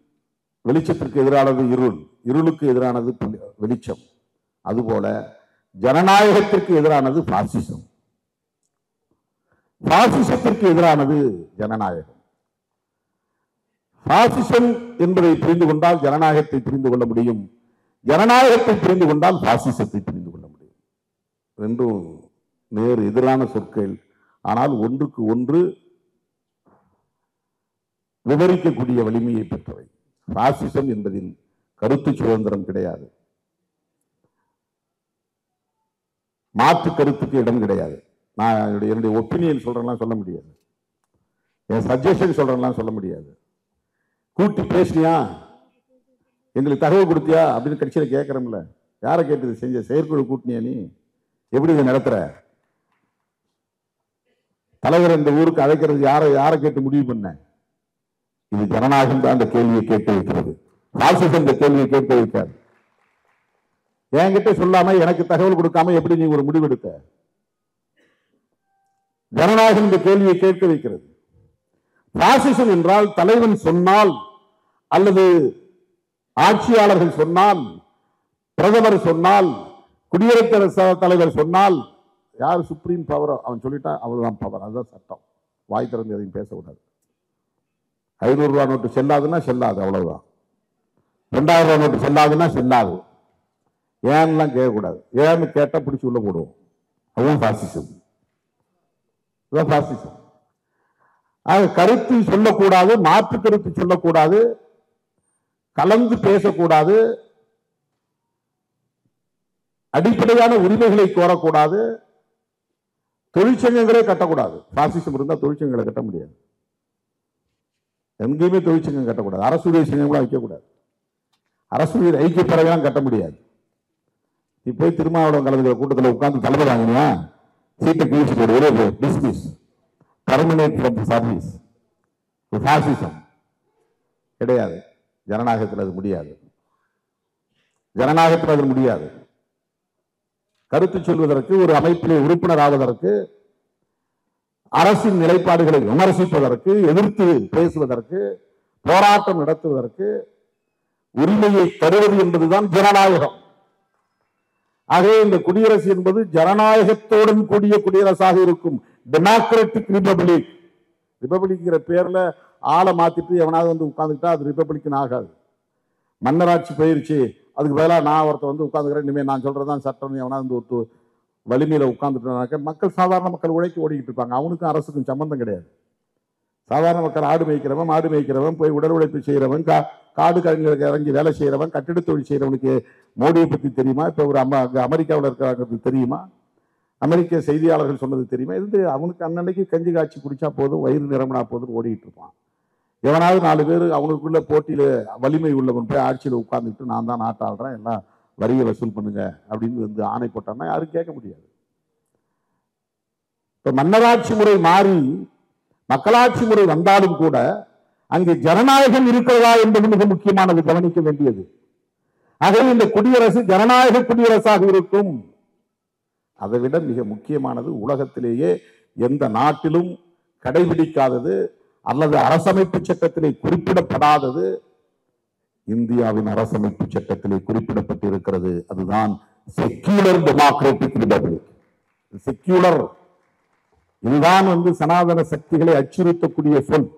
வெளிச்சத்திற்கு எதிரானது இருள். இருளுக்கு எதிரானது வெளிச்சம். அதுபோல ஜனநாயகத்திற்கு எதிரானது பாசிசம் பாசிசத்திற்கு எதிரானது ஜனநாயகம். பாசிசம் என்பதை புரிந்து கொண்டால் ஜனநாயகத்தை புரிந்து கொள்ள முடியும். ஜனநாயகத்தை புரிந்து கொண்டால் பாசிசத்தை புரிந்து கொள்ள முடியும். ரெண்டும் நேர் எதிரான சொற்கள். ஆனால் ஒன்றுக்கு ஒன்று விவரிக்கக்கூடிய வலிமையை பெற்றவை. பாசிசம் என்பதில் கருத்து சுதந்திரம் கிடையாது. மாற்று கருத்துக்கு இடம் கிடையாது. நான் என்னுடைய என்னுடைய ஒப்பீனியன் சொல்றேன்லாம் சொல்ல முடியாது. என் சஜஷன் சொல்றேன்லாம் சொல்ல முடியாது. கூட்டி பேசினியா? எங்களுக்கு தகவல் கொடுத்தியா? அப்படின்னு கட்சியில் கேட்குறோம்ல. யாரை கேட்டது செஞ்ச? செயற்குழு கூட்டினியா நீ? எப்படி இதை நடத்துகிற தலைவர் இந்த ஊருக்கு அழைக்கிறது யாரை யாரை கேட்டு முடிவு பண்ண? இது ஜனநாயகம் தான் அந்த கேள்வியை கேட்டு வைக்கிறது. பாசிசம் இந்த கேள்வியை கேட்டு வைக்காது என்கிட்ட சொல்லாம எனக்கு தகவல் கொடுக்காம எப்படி நீ ஒரு முடிவெடுத்த? ஜனநாயகம் இந்த கேள்வியை கேட்க வைக்கிறது. பாசிசம் என்றால் தலைவன் சொன்னால் அல்லது ஆட்சியாளர்கள் சொன்னால் பிரதமர் சொன்னால் குடியரசுத் தலைவர் சொன்னால் யார் சுப்ரீம் பவர் அவன் சொல்லிட்டா அவர்தான் பவர் அதுதான் சட்டம். வாய் திறந்து எதையும் பேசக்கூடாது. ஐநூறு ரூபா நோட்டு செல்லாதுன்னா செல்லாது அவ்வளவுதான். ரெண்டாயிரம் ரூபா நோட்டு செல்லாதுன்னா செல்லாது. ஏன்லாம் கேட்கக்கூடாது. ஏன்னு கேட்டா பிடிச்சி உள்ள போடுவோம். அதுவும் ஃபாசிசம் இதுதான் ஃபாசிசம் ஆக கருத்து சொல்லக்கூடாது மாற்று கருத்து சொல்லக்கூடாது கலந்து பேசக்கூடாது அடிப்படையான உரிமைகளை கோரக்கூடாது தொழிற்சங்கங்களே கட்டக்கூடாது. பாசிசம் இருந்தால் தொழிற்சங்கங்களை கட்ட முடியாது. எங்கேயுமே தொழிற்சங்கம் கட்டக்கூடாது. அரசு உதவி கூட வைக்கக்கூடாது. அரசு உதவி ஐக்கிய பறவைலாம் கட்ட முடியாது. நீ போய் திருமாவளவன் கலந்துக்கிற கூட்டத்தில் உட்கார்ந்து தலைமை வாங்கினியா சீட்டை கிழிச்சு போடு. ஒரே டிஸ்மிஸ் ஃப்ரம் சர்வீஸ் பாசிசம் கிடையாது. ஜனநாயகத்தில் அது முடியாது. ஜனநாயகத்தில் அது முடியாது. கருத்து சொல்வதற்கு ஒரு அமைப்பிலே உறுப்பினர் ஆவதற்கு அரசின் நிலைப்பாடுகளை விமர்சிப்பதற்கு எதிர்த்து பேசுவதற்கு போராட்டம் நடத்துவதற்கு உரிமையை தருவது என்பதுதான் ஜனநாயகம். ஆகவே இந்த குடியரசு என்பது ஜனநாயகத்தோடும் கூடிய குடியரசாக இருக்கும். டெமோக்ராட்டிக் ரிபப்ளிக் ரிபப்ளிக்ங்கிற பேர்ல ஆளை மாத்திட்டு எவனாவது வந்து உட்கார்ந்துக்கிட்டா அது ரிபப்ளிக்னு ஆகாது. மன்னராட்சி பயிற்சி அதுக்கு பதிலாக நான் ஒருத்தர் வந்து உட்காந்துக்கிறேன் இனிமேல் நான் சொல்கிறதான் சட்டம். எவனா வந்து ஒத்து வலிமையில் உட்காந்துட்டோம்னாக்க மக்கள் சாதாரண மக்கள் உழைக்க ஓடிக்கிட்டு இருப்பாங்க. அவனுக்கும் அரசுக்கும் சம்பந்தம் கிடையாது. சாதாரண மக்கள் ஆடு மேய்க்கிறவன் மாடு மேய்க்கிறவன் போய் உடல் உழைப்பு செய்கிறவன் கா காடு கலைஞருக்கு இறங்கி வேலை செய்கிறவன் கட்டிட தொழில் செய்கிறவனுக்கு மோடியை பற்றி தெரியுமா? இப்போ ஒரு அம்மா அங்கே அமெரிக்காவில் இருக்கிறாங்கிறது தெரியுமா? அமெரிக்க செய்தியாளர்கள் சொன்னது தெரியுமா? இது அவனுக்கு அன்னன்னைக்கு கஞ்சி காய்ச்சி குடித்தா போதும் வயிறு நிரம்பினா போதும் ஓடிக்கிட்டு இருப்பான். எவனாவது நாலு பேர் அவங்களுக்குள்ள போட்டியில வலிமை உள்ளவன் போய் ஆட்சியில் உட்கார்ந்துட்டு நான் தான் நாட்டாளுறேன் எல்லாம் வரியை வசூல் பண்ணுங்க அப்படின்னு வந்து ஆணை போட்டான்னா யாரும் கேட்க முடியாது. இப்போ மன்னராட்சி முறை மாறி மக்களாட்சி முறை வந்தாலும் கூட அங்கே ஜனநாயகம் இருக்கிறதா என்பது மிக முக்கியமானது கவனிக்க வேண்டியது. ஆகவே இந்த குடியரசு ஜனநாயக குடியரசாக இருக்கும். அதை விட மிக முக்கியமானது உலகத்திலேயே எந்த நாட்டிலும் கடைபிடிக்காதது அல்லது அரசமைப்பு சட்டத்திலே குறிப்பிடப்படாதது இந்தியாவின் அரசமைப்பு சட்டத்திலே குறிப்பிடப்பட்டிருக்கிறது. அதுதான் செக்யூலர் டெமோக்ராட்டிக் ரிபப்ளிக் செக்யூலர் இதுதான் வந்து சனாதன சக்திகளை அச்சுறுத்தக்கூடிய சொல்.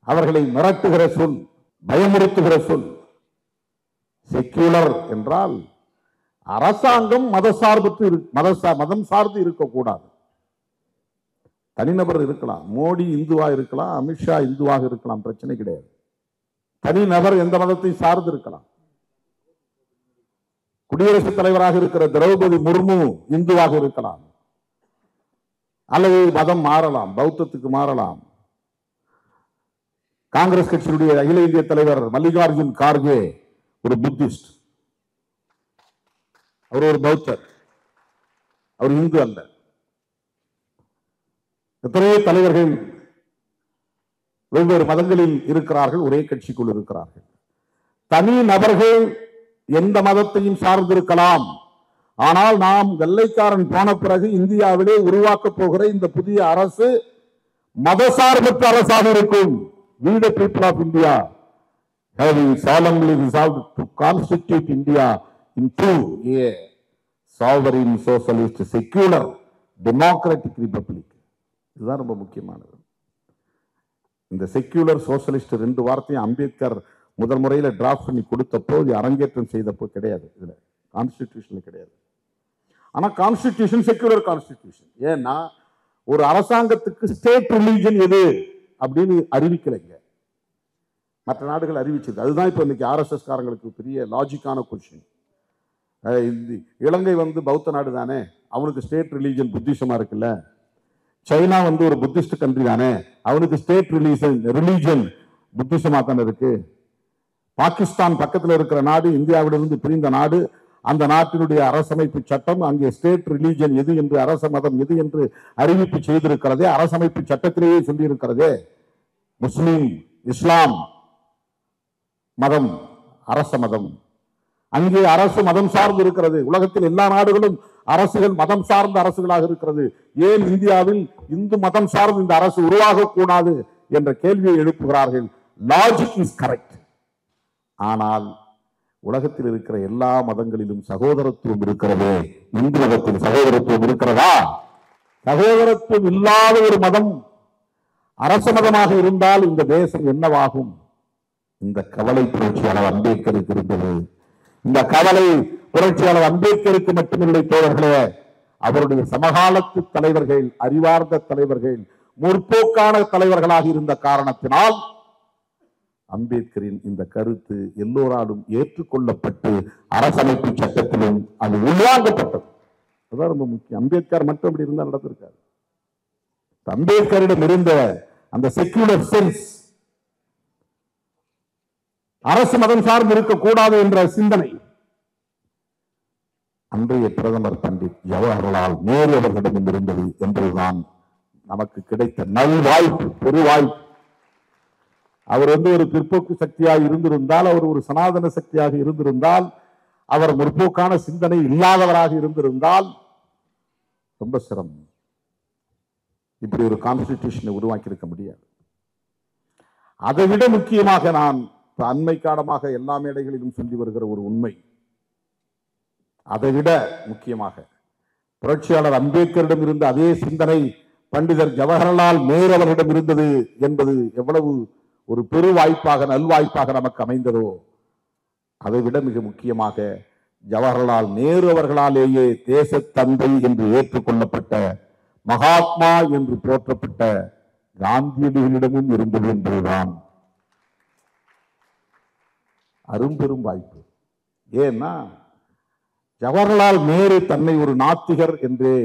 அவர்களை மிரட்டுகிற சொல் பயமுறுத்துகிற சொல். செக்யூலர் என்றால் அரசாங்கம் மதசார்பற்று இரு- மதசா மதம் சார்ந்து இருக்கக்கூடாது. தனிநபர் இருக்கலாம் மோடி இந்துவாக இருக்கலாம் அமித்ஷா இந்துவாக இருக்கலாம் பிரச்சனை கிடையாது. தனிநபர் எந்த மதத்தை சார்ந்து இருக்கலாம். குடியரசுத் தலைவராக இருக்கிற திரௌபதி முர்மு இந்துவாக இருக்கலாம். அல்லது மதம் மாறலாம் பௌத்தத்துக்கு மாறலாம். காங்கிரஸ் கட்சியினுடைய அகில இந்திய தலைவர் மல்லிகார்ஜுன் கார்கே ஒரு புத்திஸ்ட். அவர் ஒரு பௌத்தர். அவர் இந்து அல்ல. எத்தனையோ தலைவர்கள் வெவ்வேறு மதங்களில் இருக்கிறார்கள் ஒரே கட்சிக்குள் இருக்கிறார்கள். தனி நபர்கள் எந்த மதத்தையும் சார்ந்திருக்கலாம். ஆனால் நாம் வெள்ளைக்காரன் போன பிறகு இந்தியாவிலே உருவாக்கப் போகிற இந்த புதிய அரசு மதசார்பற்ற அரசாக இருக்கும். We the people of India India. having solemnly resolved to constitute India into a sovereign socialist secular democratic republic. இதுதான் ரொம்ப முக்கியமானது. இந்த செக்யூலர் சோஷலிஸ்ட் ரெண்டு வார்த்தையும் அம்பேத்கர் முதல் முறையில் டிராஃப்ட் பண்ணி கொடுத்தப்போ இது அரங்கேற்றம் செய்தப்போ கிடையாது இதில். கான்ஸ்டிடியூஷனில் கிடையாது. ஆனால் கான்ஸ்டிடியூஷன் செக்யூலர் கான்ஸ்டிடியூஷன் ஏன்னா ஒரு அரசாங்கத்துக்கு ஸ்டேட் ரிலீஜன் எது அப்படின்னு அறிவிக்கலைங்க மற்ற நாடுகள் அறிவிச்சது. அதுதான் இப்போ இன்னைக்கு ஆர்எஸ்எஸ் காரங்களுக்கு பெரிய லாஜிக்கான கொஸ்டின் இலங்கை வந்து பௌத்த நாடு தானே அவனுக்கு ஸ்டேட் ரிலீஜன் புத்திசமாக இருக்குல்ல? சைனா வந்து ஒரு புத்திஸ்ட் கண்ட்ரி தானே? அவனுக்கு ஸ்டேட் ரிலீஜன் ரிலீஜன் புத்திசமாக தானே இருக்கு? பாகிஸ்தான் பக்கத்தில் இருக்கிற நாடு இந்தியாவிலிருந்து பிரிந்த நாடு அந்த நாட்டினுடைய அரசமைப்பு சட்டம் அங்கே ஸ்டேட் ரிலீஜன் எது என்று அரச மதம் எது என்று அறிவிப்பு செய்திருக்கிறதே அரசமைப்பு சட்டத்திலேயே சொல்லியிருக்கிறதே. முஸ்லீம் இஸ்லாம் மதம் அரச மதம். அங்கே அரசு மதம் சார்ந்து இருக்கிறது. உலகத்தில் எல்லா நாடுகளும் அரசுகள் மதம் சார்ந்த அரசுகளாக இருக்கிறது. ஏன் இந்தியாவில் இந்து மதம் சார்ந்த இந்த அரசு உருவாகக்கூடாது என்ற கேள்வியை எழுப்புகிறார்கள். லாஜிக் இஸ் கரெக்ட் ஆனால் உலகத்தில் இருக்கிற எல்லா மதங்களிலும் சகோதரத்துவம் இருக்கிறது. இந்து மதத்தில் சகோதரத்துவம் இருக்கிறதா? சகோதரத்துவம் இல்லாத ஒரு மதம் அரச மதமாக இருந்தால் இந்த தேசம் என்னவாகும்? இந்த கவலை புரட்சியாளர் அம்பேத்கருக்கு இருந்தது. இந்த கவலை புரட்சியாளர் அம்பேத்கருக்கு மட்டுமில்லை தோழர்களே அவருடைய சமகாலத்து தலைவர்கள் அறிவார்ந்த தலைவர்கள் முற்போக்கான தலைவர்களாக இருந்த காரணத்தினால் அம்பேத்கரின் இந்த கருத்து எல்லோராலும் ஏற்றுக்கொள்ளப்பட்டு அரசமைப்பு சட்டத்திலும் அது உள்வாங்கப்பட்டது. அதுதான் ரொம்ப முக்கியம். அம்பேத்கர் மட்டும் அப்படி இருந்தால் நடந்திருக்காரு அம்பேத்கரிடம் இருந்த அந்த செக்யூலர் சென்ஸ் அரசு மதம் சார்ந்து இருக்கக்கூடாது என்ற சிந்தனை அன்றைய பிரதமர் பண்டிட் ஜவஹர்லால் நேரு அவர்களிடம் இருந்தது என்றுதான் நமக்கு கிடைத்த நல்வாய்ப்பு பெருவாய்ப்பு. அவர் வந்து ஒரு பிற்போக்கு சக்தியாக இருந்திருந்தால் அவர் ஒரு சனாதன சக்தியாக இருந்திருந்தால் அவர் முற்போக்கான சிந்தனை இல்லாதவராக இருந்திருந்தால் ரொம்ப சிரமம். இப்படி ஒரு கான்ஸ்டிடியூஷனை உருவாக்கி இருக்க முடியாது. அதை விட முக்கியமாக நான் அண்மை காலமாக எல்லா மேடைகளிலும் சொல்லி வருகிற ஒரு உண்மை அதை விட முக்கியமாக புரட்சியாளர் அம்பேத்கரிடம் இருந்த அதே சிந்தனை பண்டிதர் ஜவஹர்லால் நேரு அவர்களிடம் இருந்தது என்பது எவ்வளவு ஒரு பெரு வாய்ப்பாக நல்வாய்ப்பாக நமக்கு அமைந்ததோ அதை விட மிக முக்கியமாக ஜவஹர்லால் நேரு அவர்களாலேயே தேச தந்தை என்று ஏற்றுக்கொள்ளப்பட்ட மகாத்மா என்று போற்றப்பட்ட காந்தியடிகளிடமும் இருந்தது என்பதுதான். அரும்பெரும் வாய்ப்பு. ஏன்னா ஜவஹர்லால் நேரு தன்னை ஒரு நாத்திகர் என்றே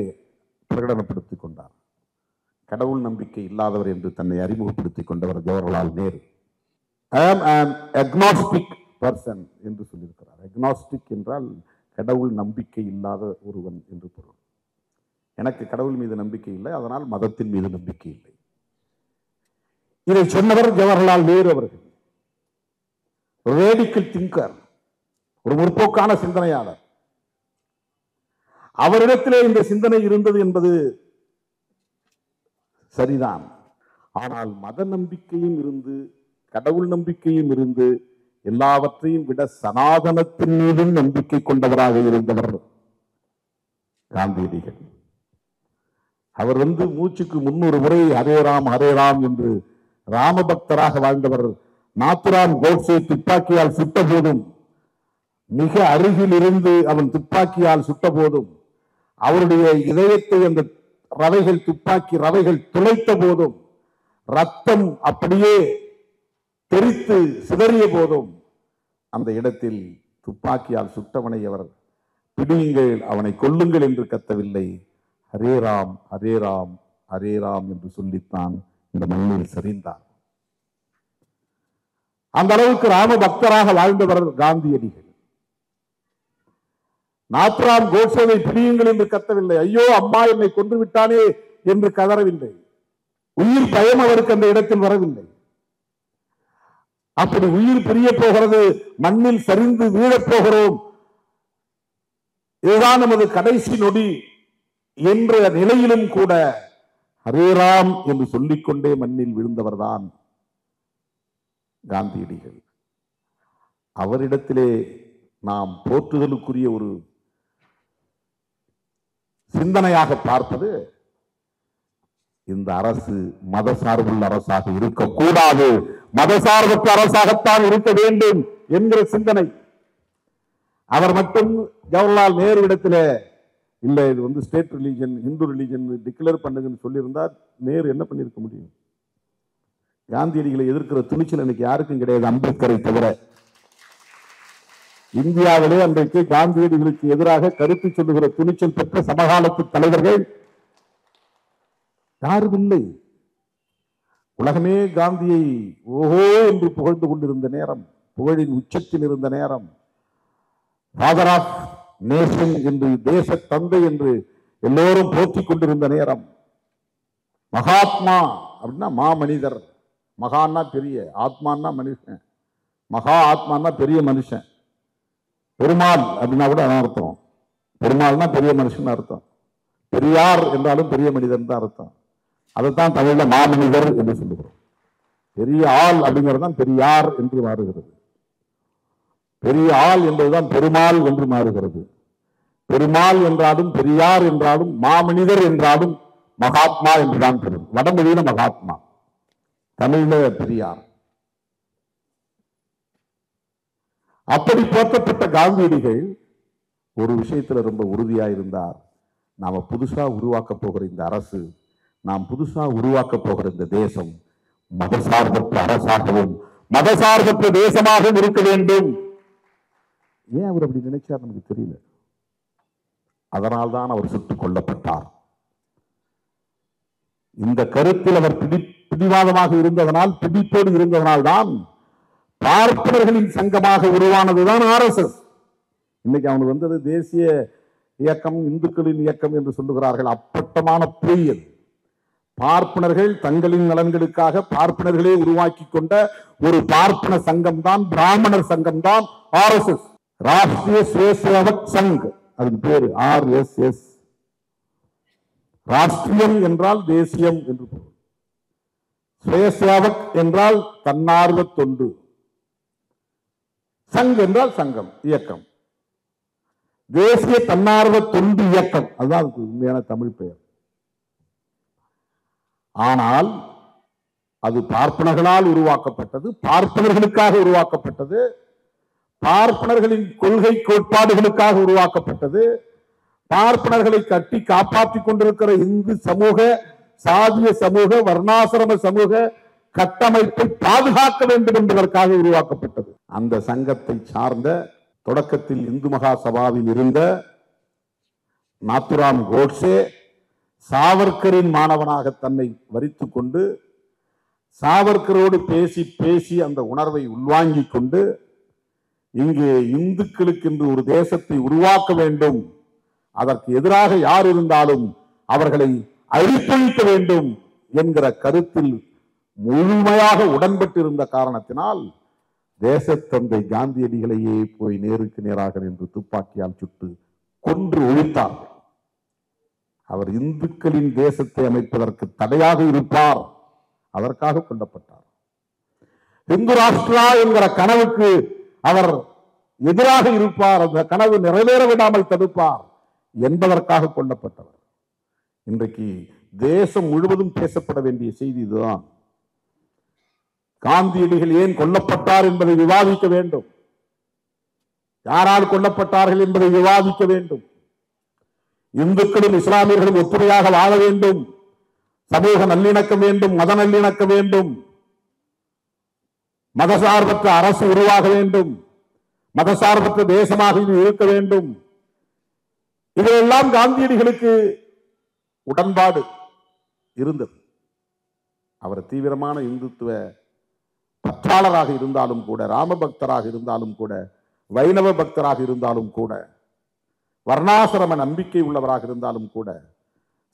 பிரகடனப்படுத்திக் கொண்டார். கடவுள் நம்பிக்கை இல்லாதவர் என்று தன்னை அறிமுகப்படுத்திக் கொண்டவர் ஜவஹர்லால் நேரு. ஆம் ஆன் agnostic பர்சன் என்று சொல்லியிருக்கிறார். அக்னாஸ்டிக் என்றால் கடவுள் நம்பிக்கை இல்லாத ஒருவன் என்று பொருள். எனக்கு கடவுள் மீது நம்பிக்கை இல்லை அதனால் மதத்தின் மீது நம்பிக்கை இல்லை. இதை சொன்னவர் ஜவஹர்லால் நேரு அவர்கள். ரேடிக்கல் திங்கர் ஒரு முற்போக்கான சிந்தனையாளர். அவரிடத்திலே இந்த சிந்தனை இருந்தது என்பது சரிதான். ஆனால் மத நம்பிக்கையும் இருந்து கடவுள் நம்பிக்கையும் இருந்து எல்லாவற்றையும் விட சனாதனத்தின் மீதும் நம்பிக்கை கொண்டவராக இருந்தவர் காந்தியடிகள். அவர் வந்து மூச்சுக்கு முன்னூறு முறை ஹரே ராம் ஹரே ராம் என்று ராமபக்தராக வாழ்ந்தவர் நாத்துராம் கோட்சே துப்பாக்கியால் சுட்ட போதும் மிக அருகில் இருந்து அவன் துப்பாக்கியால் சுட்ட போதும் அவருடைய இதயத்தை அந்த ரவைகள் துப்பாக்கி ரவைகள் துளைத்த போதும் ரத்தம் அப்படியே தெரித்து சிதறிய போதும் அந்த இடத்தில் துப்பாக்கியால் சுட்டவனை அவர் பிடியுங்கள் அவனை கொல்லுங்கள் என்று கத்தவில்லை. ஹரே ராம் ஹரே ராம் ஹரே ராம் என்று சொல்லித்தான் இந்த மண்ணில் சரிந்தார். அந்த அளவுக்கு ராம பக்தராக வாழ்ந்தவர் காந்தியடிகள். நாப்ராம் கோட்சேவை பிரியுங்கள் என்று கத்தவில்லை. ஐயோ அம்மா என்னை கொன்று விட்டானே என்று கதறவில்லை. உயிர் பயம் அவருக்கு அந்த இடத்தில் வரவில்லை. அப்படி உயிர் பிரிய போகிறது மண்ணில் சரிந்து வீழப் போகிறோம். இதுதான் நமது கடைசி நொடி என்ற நிலையிலும் கூட ஹரேராம் என்று சொல்லிக்கொண்டே மண்ணில் விழுந்தவர்தான் காந்தியடிகள். அவரிடத்திலே நாம் போற்றுதலுக்குரிய ஒரு சிந்தனையாக பார்ப்பது இந்த அரசு மதசார்புள்ள அரசாக இருக்கக்கூடாது. மதசார்பற்ற அரசாகத்தான் இருக்க வேண்டும் என்கிற சிந்தனை. அவர் மட்டும் ஜவஹர்லால் நேரு இடத்துல இல்லை இது வந்து state religion Hindu religion declare பண்ணுங்கன்னு சொல்லியிருந்தால் நேரு என்ன பண்ணியிருக்க முடியும்? காந்தியடிகளை எதிர்க்கிற துணிச்சல் எனக்கு யாருக்கும் கிடையாது அம்பேத்கரை தவிர. இந்தியாவிலே அன்றைக்கு காந்தியடிகளுக்கு எதிராக கருத்து சொல்லுகிற துணிச்சல் பெற்ற சமகாலத்து தலைவர்கள் யாரும் இல்லை உலகமே காந்தியை ஓஹோ என்று புகழ்ந்து கொண்டிருந்த நேரம் புகழின் உச்சத்தில் இருந்த நேரம். ஃபாதர் ஆஃப் நேஷன் என்று தேச தந்தை என்று எல்லோரும் போற்றிக் கொண்டிருந்த நேரம். மகாத்மா அப்படின்னா மாமனிதர். மகான்னா பெரிய ஆத்மான்னா மனுஷன். மகா ஆத்மான்னா பெரிய மனுஷன். பெருமாள் அப்படின்னா கூட அதான் அர்த்தம். பெருமாள்னா பெரிய மனுஷன் அர்த்தம். பெரியார் என்றாலும் பெரிய மனிதன் தான் அர்த்தம். அதைத்தான் தமிழில் மாமனிதர் என்று சொல்லுகிறோம். பெரிய ஆள் அப்படிங்கிறது தான் பெரியார் என்று மாறுகிறது. பெரிய ஆள் என்பதுதான் பெருமாள் என்று மாறுகிறது. பெருமாள் என்றாலும் பெரியார் என்றாலும் மாமனிதர் என்றாலும் மகாத்மா என்றுதான் பெரும். வடமொழியில மகாத்மா. தமிழ்ல பெரியார். அப்படி போற்றப்பட்ட காந்தியடிகள் ஒரு விஷயத்தில் ரொம்ப உறுதியாக இருந்தார். நாம் புதுசாக உருவாக்க போகிற இந்த அரசு நாம் புதுசாக உருவாக்க போகிற இந்த தேசம் மதசார்பற்ற அரசாகவும் மதசார்பற்ற தேசமாகவும் இருக்க வேண்டும். ஏன் அவர் அப்படி நினைச்சார் நமக்கு தெரியல. அதனால்தான் அவர் சுட்டுக் கொல்லப்பட்டார். இந்த கருத்தில் அவர் பிடி பிடிவாதமாக இருந்ததனால் பிடிப்போடு இருந்ததனால் தான் பார்ப்பனர்களின் சங்கமாக உருவானதுதான் ஆர்எஸ்எஸ். இன்னைக்கு அவனுக்கு வந்தது தேசிய இயக்கம் இந்துக்களின் இயக்கம் என்று சொல்லுகிறார்கள். அப்பட்டமான பொய் அது பார்ப்பனர்கள் தங்களின் நலன்களுக்காக பார்ப்பனர்களே உருவாக்கி கொண்ட ஒரு பார்ப்பன சங்கம் தான் பிராமணர் சங்கம் தான் ஆர்எஸ்எஸ். ராஷ்டிரிய சுயசேவக் சங் அதுக்கு பேரு ஆர் எஸ் எஸ் ராஷ்டிரியம் என்றால் தேசியம் என்று பொருள். சுயசேவக் என்றால் தன்னார்வ தொண்டு சங் என்றால் சங்கம் இயக்கம். தேசிய தன்னார்வ தொண்டு இயக்கம். அதுதான் அதுக்கு உண்மையான தமிழ் பெயர். ஆனால் அது பார்ப்பனர்களால் உருவாக்கப்பட்டது பார்ப்பனர்களுக்காக உருவாக்கப்பட்டது பார்ப்பனர்களின் கொள்கை கோட்பாடுகளுக்காக உருவாக்கப்பட்டது பார்ப்பனர்களை கட்டி காப்பாற்றிக் கொண்டிருக்கிற இந்து சமூக சாதிய சமூக வர்ணாசிரம சமூக கட்டமைப்பை பாதுகாக்க வேண்டும் என்பதற்காக உருவாக்கப்பட்டது. அந்த சங்கத்தை சார்ந்த தொடக்கத்தில் இந்து மகா சபாவில் இருந்த நாத்துராம் கோட்ஸே சாவர்கரின் மாணவனாக தன்னை வரித்து கொண்டு சாவர்கரோடு பேசி பேசி அந்த உணர்வை உள்வாங்கிக் கொண்டு இங்கே இந்துக்களுக்கு என்று ஒரு தேசத்தை உருவாக்க வேண்டும். அதற்கு எதிராக யார் இருந்தாலும் அவர்களை அழித்தொழிக்க வேண்டும் என்கிற கருத்தில் முழுமையாக உடன்பட்டிருந்த காரணத்தினால் தேசத்தந்தை காந்தியடிகளையே போய் நேருக்கு நேராக நின்று துப்பாக்கியால் சுட்டு கொன்று ஒழித்தார்கள் அவர் இந்துக்களின் தேசத்தை அமைப்பதற்கு தடையாக இருப்பார். அதற்காக கொல்லப்பட்டார். இந்து ராஷ்டிரா என்கிற கனவுக்கு அவர் எதிராக இருப்பார். அந்த கனவு நிறைவேற விடாமல் தடுப்பார் என்பதற்காக கொல்லப்பட்டவர். இன்றைக்கு தேசம் முழுவதும் பேசப்பட வேண்டிய செய்தி இதுதான். காந்தியடிகள் ஏன் கொல்லப்பட்டார் என்பதை விவாதிக்க வேண்டும். யாரால் கொல்லப்பட்டார்கள் என்பதை விவாதிக்க வேண்டும். இந்துக்களும் இஸ்லாமியர்களும் ஒற்றுமையாக வாழ வேண்டும். சமூக நல்லிணக்கம் வேண்டும் மத நல்லிணக்கம் வேண்டும். மதசார்பற்ற அரசு உருவாக வேண்டும். மதசார்பற்ற தேசமாக இது இருக்க வேண்டும். இதையெல்லாம் காந்தியடிகளுக்கு உடன்பாடு இருந்தது. அவர் தீவிரமான இந்துத்துவ பற்றாளராக இருந்தாலும் கூட ராம பக்தராக இருந்தாலும் கூட வைணவ பக்தராக இருந்தாலும் கூட வர்ணாசிரம நம்பிக்கை உள்ளவராக இருந்தாலும் கூட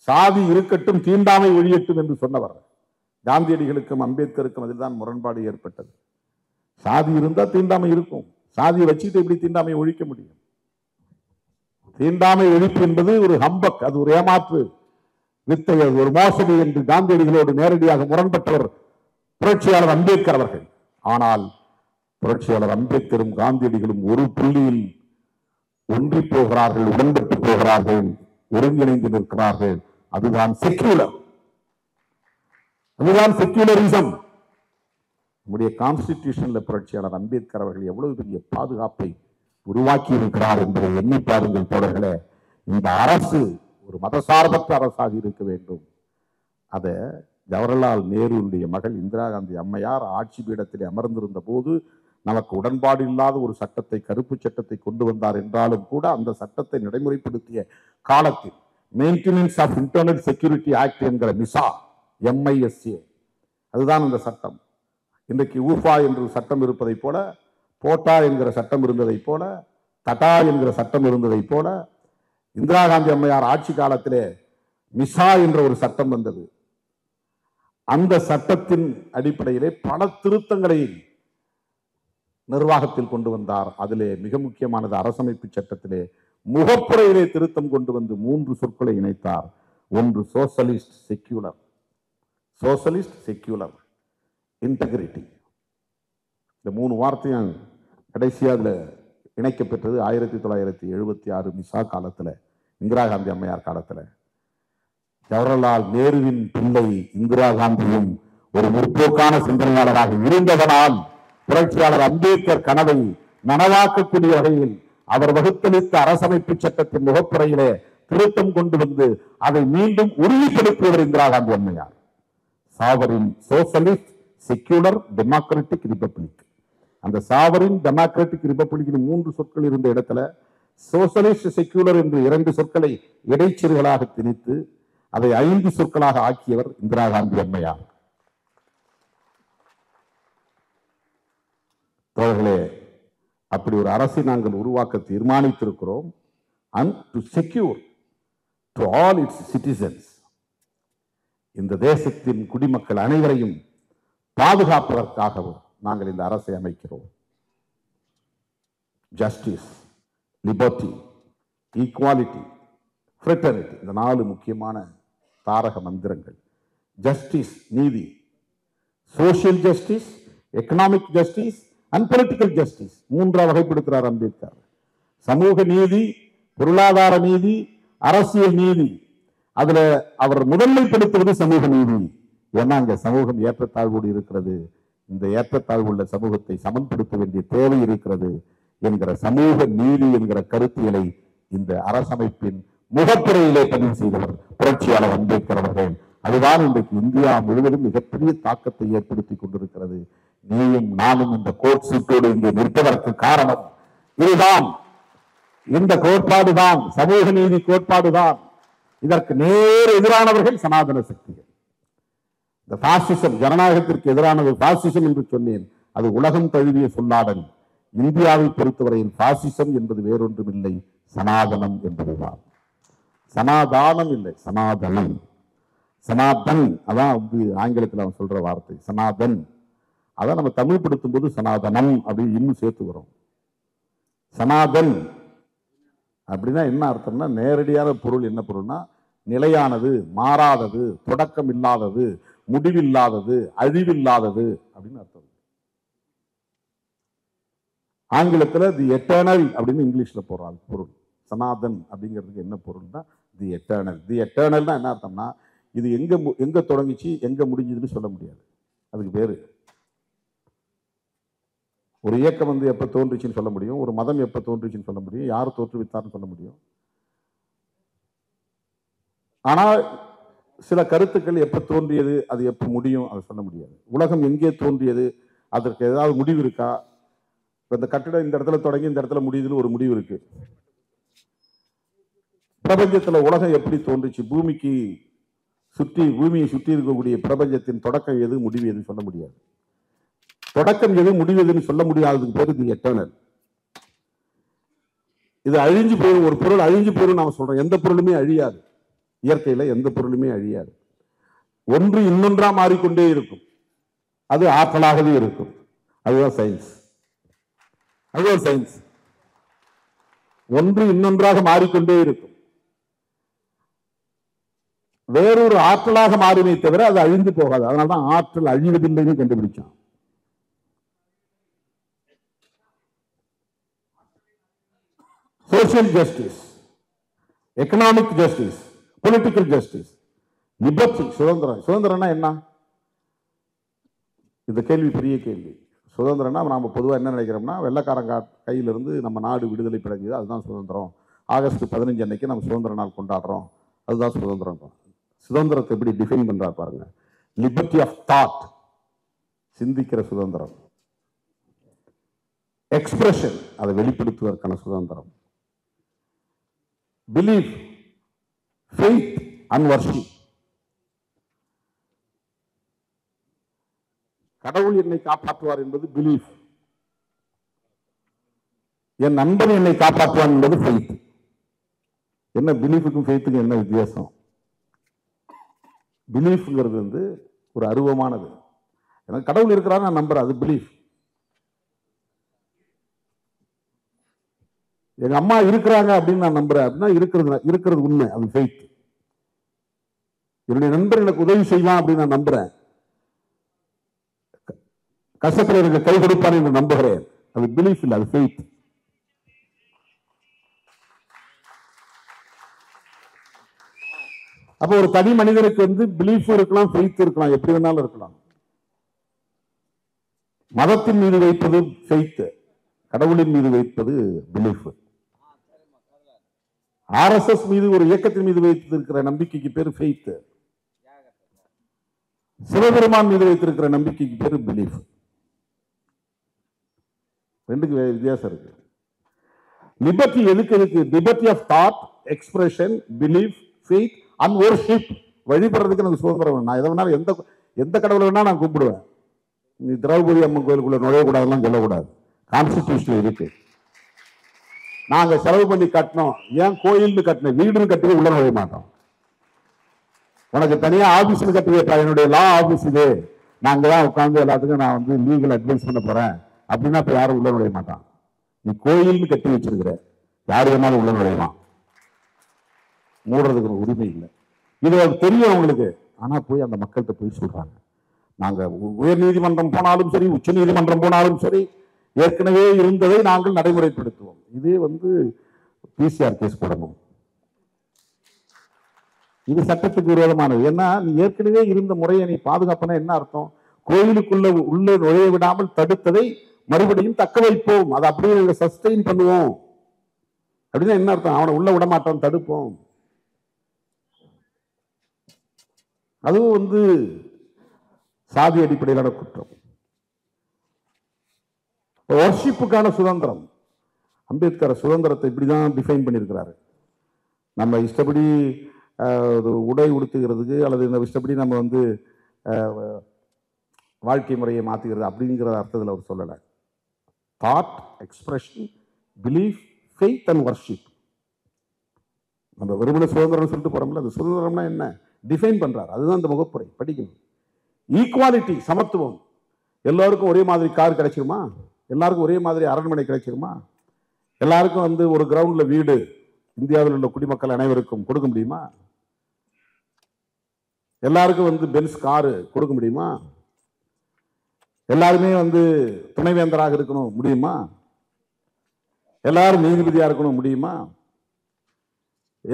சாதி இருக்கட்டும் தீண்டாமை ஒழியட்டும் என்று சொன்னவர் காந்தியடிகளுக்கும் அம்பேத்கருக்கும் அதில்தான் முரண்பாடு ஏற்பட்டது. சாதி இருந்தால் தீண்டாமை இருக்கும். சாதியை வச்சுக்கிட்டு எப்படி தீண்டாமை ஒழிக்க முடியும்? தீண்டாமை ஒழிப்பு என்பது ஒரு ஹம்பக் அது ஒரு ஏமாற்று வித்தை ஒரு மோசடி என்று காந்தியடிகளோடு நேரடியாக முரண்பட்டவர் புரட்சியாளர் அம்பேத்கர் அவர்கள். ஆனால் புரட்சியாளர் அம்பேத்கரும் காந்தியடிகளும் ஒரு புள்ளியில் ஒன்றி போகிறார்கள் உடன்பட்டு போகிறார்கள் ஒருங்கிணைந்து நிற்கிறார்கள். அதுதான் செக்யூலர் அதுதான் செக்யூலரிசம் நம்முடைய கான்ஸ்டிடியூஷன்ல புரட்சியாளர் அம்பேத்கர் அவர்கள் எவ்வளவு பெரிய பாதுகாப்பை உருவாக்கி இருக்கிறார் என்பதை எண்ணி பாருங்கள் தோழர்களே. இந்த அரசு ஒரு மதசார்பற்ற அரசாக இருக்க வேண்டும். அதை ஜவஹர்லால் நேருடைய மகள் இந்திரா காந்தி அம்மையார் ஆட்சி பீடத்தில் அமர்ந்திருந்த போது நமக்கு உடன்பாடு இல்லாத ஒரு சட்டத்தை கருப்பு சட்டத்தை கொண்டு வந்தார் என்றாலும் கூட அந்த சட்டத்தை நடைமுறைப்படுத்திய காலத்தில் maintenance of internal security act என்கிற MISA M I S A அதுதான் அந்த சட்டம். இன்றைக்கு ஊஃபா என்று சட்டம் இருப்பதைப் போல போட்டா என்கிற சட்டம் இருந்ததைப் போல தட்டா என்கிற சட்டம் இருந்ததைப் போல இந்திரா காந்தி அம்மையார் ஆட்சி காலத்திலே மிசா என்ற ஒரு சட்டம் வந்தது. அந்த சட்டத்தின் அடிப்படையிலே பல திருத்தங்களை நிர்வாகத்தில் கொண்டு வந்தார். அதிலே மிக முக்கியமானது அரசமைப்பு சட்டத்திலே முகப்புறையிலே திருத்தம் கொண்டு வந்து மூன்று சொற்களை இணைத்தார். ஒன்று socialist secular socialist secular integrity இந்த மூணு வார்த்தையும் கடைசியாக அதில் இணைக்கப்பெற்றது ஆயிரத்தி தொள்ளாயிரத்தி எழுபத்தி ஆறு மிசா காலத்தில் இந்திரா காந்தி அம்மையார் காலத்தில். ஜவஹர்லால் நேருவின் பிள்ளை இந்திரா காந்தியும் ஒரு முற்போக்கான சிந்தனையாளராக இருந்ததனால் புரட்சியாளர் அம்பேத்கர் கனவை நனவாக்கக்கூடிய வகையில் அவர் வகுத்தளித்த அரசமைப்பு சட்டத்தின் முகப்புறையிலே திருத்தம் கொண்டு வந்து அதை மீண்டும் உறுதிப்படுத்தியவர் இந்திரா காந்தி அம்மையார். Sovereign socialist secular democratic republic. அந்த சாவரின் டெமோக்ராட்டிக் ரிபப்ளிக்கின் மூன்று சொற்கள் இருந்த இடத்துல சோசலிஸ்ட் செக்யூலர் என்று இரண்டு சொற்களை இடைச்செருகளாக திணித்து அதை ஐந்து சொற்களாக ஆக்கியவர் இந்திரா காந்தி அம்மையார் தோழர்களே அப்படி ஒரு அரசை நாங்கள் உருவாக்க தீர்மானித்திருக்கிறோம். And to secure to all its citizens இந்த தேசத்தின் குடிமக்கள் அனைவரையும் பாதுகாப்பதற்காகவும் நாங்கள் இந்த அரசை அமைக்கிறோம். ஜஸ்டிஸ் லிபர்ட்டி ஈக்குவாலிட்டி ஃப்ரெட்டர்னிட்டி இந்த நாலு முக்கியமான தாரக மந்திரங்கள். ஜஸ்டிஸ் நீதி. Social justice economic justice and political justice மூன்றா வகைப்படுத்துகிறார் அம்பேத்கர். சமூக நீதி பொருளாதார நீதி அரசியல் நீதி. அதுல அவர் முதன்மைப்படுத்துவது சமூக நீதி. ஏன்னா அங்க சமூகம் ஏற்றத்தாழ்வோடு இருக்கிறது. இந்த ஏற்றத்தாழ்வுள்ள சமூகத்தை சமன்படுத்த வேண்டிய தேவை இருக்கிறது என்கிற சமூக நீதி என்கிற கருத்தியலை இந்த அரசமைப்பின் முகப்புறையிலே பதிவு செய்தவர் புரட்சியாளர் அம்பேத்கர் அவர்கள் அதுதான் இன்றைக்கு இந்தியா முழுவதும் மிகப்பெரிய தாக்கத்தை ஏற்படுத்தி கொண்டிருக்கிறது. நீயும் நானும் இந்த கோட் சீட்டோடு இங்கே நிற்பதற்கு காரணம் இதுதான். இந்த கோட்பாடுதான் சமூக நீதி கோட்பாடுதான். இதற்கு நேர் எதிரானவர்கள் சனாதன சக்திகள். இந்த பாசிசம் ஜனநாயகத்திற்கு எதிரானது பாசிசம் என்று சொன்னேன். அது உலகம் தழுவிய சொல்லாடல். இந்தியாவை பொறுத்தவரையில் பாசிசம் என்பது வேறொன்றும் இல்லை சனாதனம் என்பதுதான். சனாதானம் இல்லை சனாதனம் சனாதன் அதான் வந்து ஆங்கிலத்தில் அவன் சொல்கிற வார்த்தை. சனாதன் அதான் நம்ம தமிழ் படுத்தும் போது சனாதனம் அப்படின்னு இன்னும் சேர்த்து சனாதன். அப்படின்னா என்ன அர்த்தம்னா நேரடியான பொருள் என்ன பொருள்னா நிலையானது மாறாதது தொடக்கம் இல்லாதது முடிவில்லாதது அழிவில்லாதது அப்படின்னு அர்த்தம். ஆங்கிலத்தில் தி எட்டர்னல் அப்படின்னு இங்கிலீஷில் போடுறாங்க பொருள். சனாதன் அப்படிங்கிறதுக்கு என்ன பொருள்னா தி எட்டர்னல் தி எட்டர்னல்னா என்ன அர்த்தம்னா இது எங்கே மு- எங்கே தொடங்கிச்சு எங்கே முடிஞ்சதுன்னு சொல்ல முடியாது. அதுக்கு பேர். ஒரு இயக்கம் வந்து எப்போ தோன்றுச்சுன்னு சொல்ல முடியும் ஒரு மதம் எப்போ தோன்றுச்சுன்னு சொல்ல முடியும் யார் தோற்றுவித்தார்னு சொல்ல முடியும். ஆனால் சில கருத்துக்கள் எப்போ தோன்றியது அது எப்போ முடியும் அதை சொல்ல முடியாது. உலகம் எங்கே தோன்றியது அதற்கு ஏதாவது முடிவு இருக்கா? இப்போ இந்த கட்டிடம் இந்த இடத்துல தொடங்கி இந்த இடத்துல முடியுதுன்னு ஒரு முடிவு இருக்குது பிரபஞ்சத்தில் உலகம் எப்படி தோன்றுச்சு? பூமிக்கு சுற்றி பூமியை சுற்றி இருக்கக்கூடிய பிரபஞ்சத்தின் தொடக்கம் எது முடிவு எதுன்னு சொல்ல முடியாது. தொடக்கம் எது முடிவு எதுன்னு சொல்ல முடியாததுக்கு பேர் தி எட்டர்னல் இது அழிஞ்சு போயிடும் ஒரு பொருள் அழிஞ்சு போயிடும் நாம் சொல்றோம். எந்த பொருளுமே அழியாது. இயற்கையில எந்த பொருளுமே அழியாது. ஒன்று இன்னொன்றா மாறிக்கொண்டே இருக்கும். அது ஆற்றலாகவே இருக்கும். அதுதான் சயின்ஸ் அதுதான் சயின்ஸ் ஒன்று இன்னொன்றாக மாறிக்கொண்டே இருக்கும். வேறொரு ஆற்றலாக மாறுமே தவிர அது அழிந்து போகாது. அதனாலதான் ஆற்றல் அழிவதில்லைன்னு கண்டுபிடிச்சான். Social justice economic justice political justice liberty சுதந்திரம். சுதந்திரம்னா என்ன? இந்த கேள்வி பெரிய கேள்வி. சுதந்திரம்னா நாம் பொதுவாக என்ன நினைக்கிறோம்னா வெள்ளக்காரங்க கையிலிருந்து நம்ம நாடு விடுதலை பிறகு அதுதான் சுதந்திரம். ஆகஸ்ட் பதினஞ்சு அன்னைக்கு நம்ம சுதந்திர நாள் கொண்டாடுறோம். அதுதான் சுதந்திரம் சுதந்திரத்தை எப்படி டிஃபைன் பண்றார் பாருங்க. லிபர்ட்டி ஆஃப் தாட் சிந்திக்கிற சுதந்திரம். எக்ஸ்பிரஷன் அதை வெளிப்படுத்துவதற்கான சுதந்திரம். பிலீஃப் ஃபெய்த் அண்ட் வர்ஷிப் கடவுள் என்னை காப்பாற்றுவார் என்பது பிலீஃப் என் நண்பன் என்னை காப்பாற்றுவான் என்பது ஃபெய்த் என்ன பிலீஃபுக்கும் ஃபெய்த்துக்கும் என்ன வித்தியாசம்? பிலீஃப்ங்கிறது வந்து ஒரு அருவமானது. எனக்கு கடவுள் இருக்கிறாரு நான் நம்புறேன் அது பிலீஃப். எங்கள் அம்மா இருக்கிறாங்க அப்படின்னு நான் நம்புறேன். அப்படின்னா இருக்கிறது இருக்கிறது உண்மை அது ஃபெய்த் என்னுடைய நண்பர் எனக்கு உதவி செய்வான் அப்படின்னு நான் நம்புறேன். கஷ்டத்தில் எனக்கு கை கொடுப்பான் என்று நம்புகிறேன். அது பிலீஃப் இல்லை அது ஃபெய்த் அப்போ ஒரு தனி மனிதனுக்கு வந்து பிலீஃப் இருக்கலாம் ஃபெய்த் இருக்கலாம் எப்படி வேணாலும் இருக்கலாம். மதத்தின் மீது வைப்பது ஃபெய்த்து கடவுளின் மீது வைப்பது பிலீஃப் ஆர்எஸ்எஸ் மீது ஒரு இயக்கத்தின் மீது வைத்திருக்கிற நம்பிக்கைக்கு பேர் ஃபெய்த்து சிவபெருமான் மீது வைத்திருக்கிற நம்பிக்கைக்கு பேர் பிலீஃப் ரெண்டுக்கு வித்தியாசம் இருக்கு. லிபர்ட்டி எதுக்கு இருக்கு? Liberty of thought expression belief faith and worship வழிபடுறதுக்கு எனக்கு சுதந்திரம் வேணும். நான் எதை வேணாலும் எந்த எந்த கடவுளை வேணால் நான் கும்பிடுவேன். நீ திரௌபதி அம்மன் கோயிலுக்குள்ளே நுழையக்கூடாதுலாம் சொல்லக்கூடாது. கான்ஸ்டிடியூஷன் இருக்கு. நாங்கள் செலவு பண்ணி கட்டினோம். ஏன் கோயில்னு கட்டின வீடுன்னு கட்டி உள்ள நுழைய மாட்டோம். உனக்கு தனியாக ஆஃபீஸில் கட்டி வைப்பா என்னுடைய லா ஆஃபீஸ் இது. நாங்கள் தான் உட்காந்து எல்லாத்துக்கும் நான் வந்து லீகல் அட்வைஸ் பண்ண போகிறேன் அப்படின்னா இப்போ யாரும் உள்ள நுழைய மாட்டான். நீ கோயில்னு கட்டி வச்சிருக்கிற. யார் வேணாலும் உள்ள நுழையலாம். மூடுறதுக்கு ஒரு உரிமை இல்லை. இது தெரியும் அவங்களுக்கு ஆனால் போய் அந்த மக்கள்கிட்ட போய் சொல்கிறாங்க நாங்கள் உ- உயர் நீதிமன்றம் போனாலும் சரி உச்ச நீதிமன்றம் போனாலும் சரி ஏற்கனவே இருந்ததை நாங்கள் நடைமுறைப்படுத்துவோம். இதே வந்து பிசிஆர் கேஸ் போடணும் இது சட்டத்துக்கு விரோதமானது. ஏன்னா நீ ஏற்கனவே இருந்த முறையை நீ பாதுகாப்புனா என்ன அர்த்தம்? கோயிலுக்குள்ள உள்ளே நுழைய விடாமல் தடுத்ததை மறுபடியும் தக்க வைப்போம். அதை அப்படியே சஸ்டெயின் பண்ணுவோம். அப்படின்னா என்ன அர்த்தம்? அவனை உள்ள விடமாட்டோம் தடுப்போம். அதுவும் வந்து சாதி அடிப்படையிலான குற்றம். ஒர்ஷிப்புக்கான சுதந்திரம். அம்பேத்கர் சுதந்திரத்தை இப்படி தான் டிஃபைன் பண்ணியிருக்கிறாரு. நம்ம இஷ்டப்படி ஒரு உடை உடுத்துகிறதுக்கு அல்லது இந்த இஷ்டப்படி நம்ம வந்து வாழ்க்கை முறையை மாற்றுகிறது அப்படிங்கிற அர்த்தத்தில் அவர் சொல்லலை. Thought expression belief faith and worship நம்ம வெறுமனை சுதந்திரம்னு சொல்லிட்டு போகிறோம்ல அது சுதந்திரம்னா என்ன? டிஃபைன் பண்ணுறார் அதுதான் அந்த முகப்புரை. படிக்கணும். ஈக்குவாலிட்டி சமத்துவம். எல்லோருக்கும் ஒரே மாதிரி கார் கிடைச்சிருமா? எல்லாருக்கும் ஒரே மாதிரி அரண்மனை கிடைச்சிருமா? எல்லாருக்கும் வந்து ஒரு கிரவுண்டில் வீடு இந்தியாவில் உள்ள குடிமக்கள் அனைவருக்கும் கொடுக்க முடியுமா? எல்லாருக்கும் வந்து பென்ஸ் காரு கொடுக்க முடியுமா? எல்லாருமே வந்து துணைவேந்தராக இருக்கணும் முடியுமா? எல்லாரும் நீதிபதியாக இருக்கணும் முடியுமா?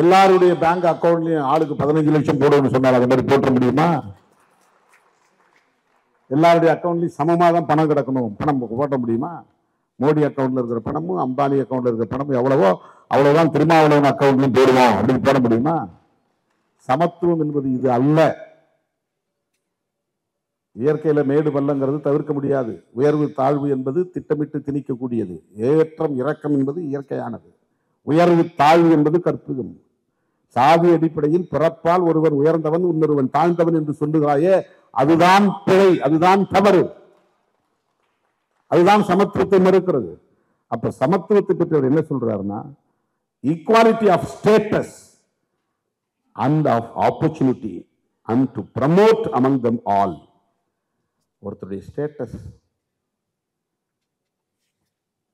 எல்லாருடைய பேங்க் அக்கௌண்ட்லையும் ஆளுக்கு பதினஞ்சு லட்சம் போடுவோம்னு சொன்னார். அது மாதிரி போட்ட முடியுமா? எல்லாருடைய அக்கௌண்ட்லையும் சமமாக தான் பணம் கிடக்கணும். பணம் போட்ட முடியுமா? மோடி அக்கவுண்ட்ல இருக்கிற பணமும் அம்பானி அக்கவுண்ட்ல இருக்கிற பணமும் எவ்வளவோ அவ்வளவுதான் திருமாவளவன் அக்கௌண்ட்லையும் போடுவோம் அப்படின்னு போட முடியுமா? சமத்துவம் என்பது இது அல்ல. இயற்கையில மேடு பள்ளங்கிறது தவிர்க்க முடியாது. உயர்வு தாழ்வு என்பது திட்டமிட்டு திணிக்கக்கூடியது. ஏற்றம் இறக்கம் என்பது இயற்கையானது. உயர்வு தாழ்வு என்பது கற்புகம். சாதி அடிப்படையில் பிறப்பால் ஒருவர் உயர்ந்தவன் இன்னொருவன் தாழ்ந்தவன் என்று சொல்லுகிறாயே அதுதான் பிழை அதுதான் தவறு. அதுதான் சமத்துவத்தை மறுக்கிறது. அப்ப சமத்துவத்தை பற்றி அவர் என்ன சொல்றாருன்னா equality of status and of opportunity and to promote among them all ஒருத்தருடைய ஸ்டேட்டஸ்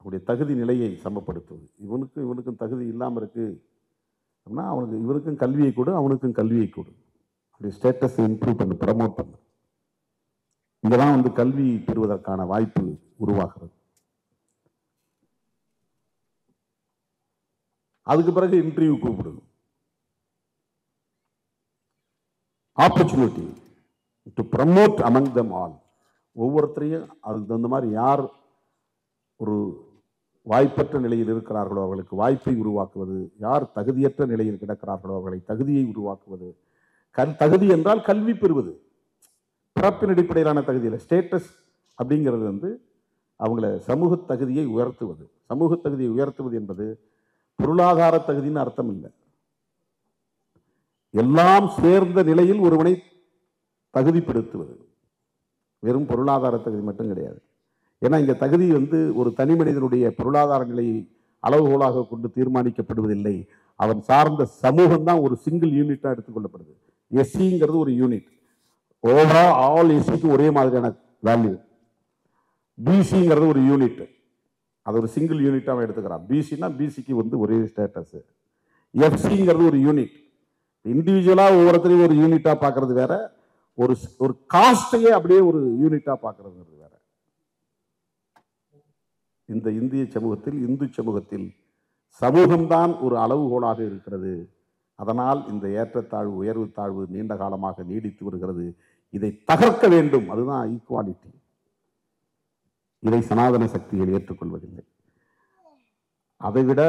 அவருடைய தகுதி நிலையை சமப்படுத்துவது. இவனுக்கும் இவனுக்கும் தகுதி இல்லாமல் இருக்கு. அப்படின்னா அவனுக்கு இவருக்கும் கல்வியை கொடு அவனுக்கும் கல்வியை கொடு. அப்படி ஸ்டேட்டஸை இம்ப்ரூவ் பண்ணு ப்ரமோட் பண்ணு. இங்கதான் வந்து கல்வி பெறுவதற்கான வாய்ப்பு உருவாகிறது. அதுக்கு பிறகு இன்டர்வியூ கூப்பிடுது. Opportunity to promote among them all ஒவ்வொருத்தரையும் அதுக்கு தகுந்த மாதிரி யார் ஒரு வாய்ப்பற்ற நிலையில் இருக்கிறார்களோ அவர்களுக்கு வாய்ப்பை உருவாக்குவது யார் தகுதியற்ற நிலையில் கிடக்கிறார்களோ அவர்களை தகுதியை உருவாக்குவது. கல் தகுதி என்றால் கல்வி பெறுவது. பிறப்பின் அடிப்படையிலான தகுதியில் ஸ்டேட்டஸ் அப்படிங்கிறது வந்து அவங்கள சமூக தகுதியை உயர்த்துவது. சமூக தகுதியை உயர்த்துவது என்பது பொருளாதார தகுதின்னு அர்த்தம் இல்லை. எல்லாம் சேர்ந்த நிலையில் ஒருவனை தகுதிப்படுத்துவது. வெறும் பொருளாதார தகுதி மட்டும் கிடையாது. ஏன்னா இந்த தகுதி வந்து ஒரு தனி மனிதனுடைய பொருளாதார நிலையை அளவுகோலாக கொண்டு தீர்மானிக்கப்படுவதில்லை. அவன் சார்ந்த சமூகம் தான் ஒரு சிங்கிள் யூனிட்டாக எடுத்துக்கொள்ளப்படுது எஸ்சிங்கிறது ஒரு யூனிட் ஓவரா ஆல் எஸ்சிக்கு ஒரே மாதிரியான வேல்யூ பிசிங்கிறது ஒரு யூனிட் அது ஒரு சிங்கிள் யூனிட்டாக எடுத்துக்கிறான். பிசின்னா பிசிக்கு வந்து ஒரே ஸ்டேட்டஸு எஃப்சிங்கிறது ஒரு யூனிட் இண்டிவிஜுவலாக ஒவ்வொருத்தரையும் ஒரு யூனிட்டாக பார்க்கறது வேற. ஒரு ஒரு காஸ்ட்டையே அப்படியே ஒரு யூனிட்டாக பார்க்கறதுங்கிறது இந்த இந்திய சமூகத்தில் இந்து சமூகத்தில் சமூகம்தான் ஒரு அளவுகோலாக இருக்கிறது. அதனால் இந்த ஏற்றத்தாழ்வு உயர்வு தாழ்வு நீண்ட காலமாக நீடித்து வருகிறது. இதை தகர்க்க வேண்டும். அதுதான் ஈக்குவாலிட்டி இதை சனாதன சக்திகள் ஏற்றுக்கொள்வதில்லை. அதைவிட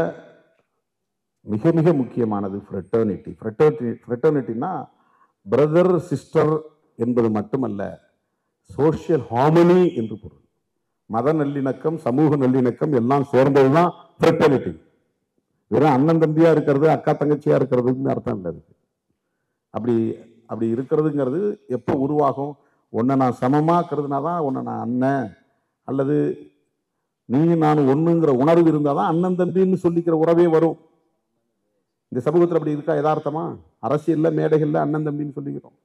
மிக மிக முக்கியமானது ஃப்ரெட்டர்னிட்டி ஃப்ரெட்டர்னிட்டி ஃப்ரெட்டர்னிட்டினா பிரதர் சிஸ்டர் என்பது மட்டுமல்ல சோஷியல் ஹார்மனி என்று பொருள். மத நல்லிணக்கம் சமூக நல்லிணக்கம் எல்லாம் சேர்ந்தது தான் ஃப்ரெட்டர்னிட்டி வெறும் அண்ணன் தம்பியாக இருக்கிறது அக்கா தங்கச்சியாக இருக்கிறதுன்னு அர்த்தம் இல்லை அதுக்கு. அப்படி அப்படி இருக்கிறதுங்கிறது எப்போ உருவாகும்? ஒன்றை நான் சமமாக்குறதுனா தான் ஒன்றை நான் அண்ணன். அல்லது நீ நான் ஒன்றுங்கிற உணர்வு இருந்தால் தான் அண்ணன் தம்பின்னு சொல்லிக்கிற உறவே வரும். இந்த சமூகத்தில் அப்படி இருக்கா யதார்த்தமா? அரசியலில் மேடைகளில் அண்ணன் தம்பின்னு சொல்லிக்கிறோம்.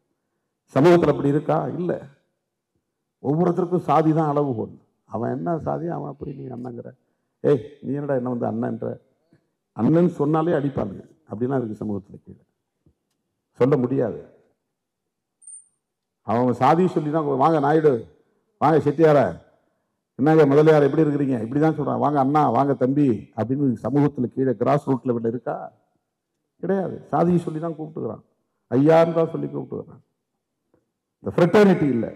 சமூகத்தில் அப்படி இருக்கா? இல்லை. ஒவ்வொருத்தருக்கும் சாதி தான் அளவுகோல். அவன் என்ன சாதி அவன் அப்படி நீ அண்ணங்கிற. ஏய் நீ என்னடா என்ன வந்து அண்ணன்ற? அண்ணன் சொன்னாலே அடிப்பாங்க அப்படிலாம் இருக்கு சமூகத்தில் கீழே. சொல்ல முடியாது. அவன் சாதி சொல்லி தான் வாங்க நாயுடு வாங்க செட்டியார. என்னங்க முதலியார் எப்படி இருக்கிறீங்க? இப்படி தான் சொல்கிறான் வாங்க அண்ணா வாங்க தம்பி அப்படின்னு சமூகத்தில் கீழே கிராஸ் ரூட் லெவலில் இருக்கா? கிடையாது. சாதியை சொல்லி தான் கூப்பிட்டுக்கிறான். ஐயான்னு தான் சொல்லி கூப்பிட்டுக்கிறான். இந்த ஃப்ரெட்டர்னிட்டி இல்லை.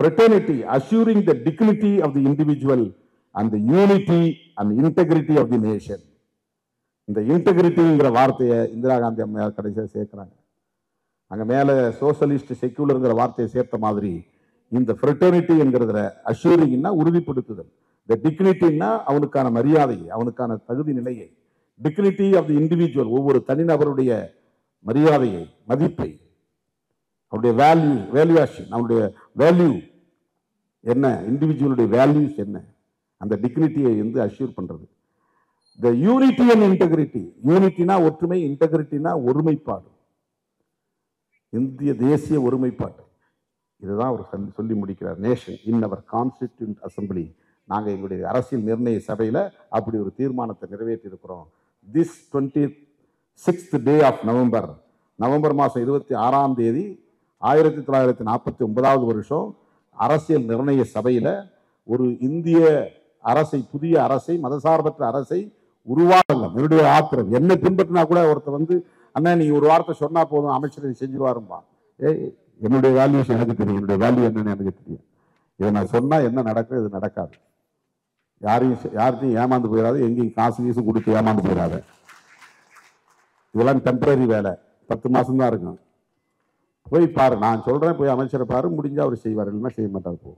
Fraternity, assuring the dignity of the individual and the unity and integrity of the nation இந்த இன்டெகிரிட்டிங்கிற வார்த்தையை இந்திரா காந்தி அம்மையார் கடைசியாக சேர்க்குறாங்க. அங்கே மேலே சோசலிஸ்ட் செக்யூலருங்கிற வார்த்தையை சேர்த்த மாதிரி இந்த ஃப்ரெட்டர்னிட்டி என்கிறதுல அஷ்யூரிங்னா உறுதிப்படுத்துதல். இந்த டிக்னிட்டின்னா அவனுக்கான மரியாதை அவனுக்கான தகுதி நிலையை. டிக்னிட்டி ஆஃப் தி இண்டிவிஜுவல் ஒவ்வொரு தனிநபருடைய மரியாதையை மதிப்பை அவருடைய வேல்யூ வேல்யூஷன் அவனுடைய வேல்யூ என்ன? இண்டிவிஜுவலுடைய வேல்யூஸ் என்ன? அந்த டிக்னிட்டியை வந்து அஷ்யூர் பண்ணுறது த யூனிட்டி அண்ட் இன்டெகிரிட்டி யூனிட்டினா ஒற்றுமை இன்டெகிரிட்டினா ஒருமைப்பாடு. இந்திய தேசிய ஒருமைப்பாடு. இதுதான் அவர் சொல்லி- சொல்லி முடிக்கிறார். Nation in our constituent assembly நாங்கள் எங்களுடைய அரசியல் நிர்ணய சபையில் அப்படி ஒரு தீர்மானத்தை நிறைவேற்றியிருக்கிறோம். This twenty sixth day of November November மாதம் இருபத்தி ஆறாம் தேதி ஆயிரத்தி தொள்ளாயிரத்தி நாற்பத்தி ஒன்பதாவது வருஷம் அரசியல் நிர்ணய சபையில் ஒரு இந்திய அரசை புதிய அரசை மதசார்பற்ற அரசை உருவாகலாம் என்னுடைய ஆத்திரம் என்னை பின்பற்றினா கூட ஒருத்தர் வந்து அண்ணா நீ ஒரு வார்த்தை சொன்னா போதும் அமைச்சர் செஞ்சுருவாரும்பா. ஏய் என்னுடைய வேல்யூஸ் எனக்கு தெரியும். என்னுடைய வேல்யூ என்னன்னு எனக்கு தெரியும். இதை நான் சொன்னால் என்ன நடக்கும் இது நடக்காது. யாரையும் யார்கிட்டையும் ஏமாந்து போயிடாது எங்கேயும் காசு கீசு கொடுத்து ஏமாந்து போயிடாது. இதெல்லாம் டெம்பரரி வேலை. பத்து மாதம் தான் இருக்கும். போய் பாரு நான் சொல்கிறேன் போய் அமைச்சரை பாரு முடிஞ்சால் அவர் செய்வார் இல்லைன்னா செய்ய மாட்டார் போ.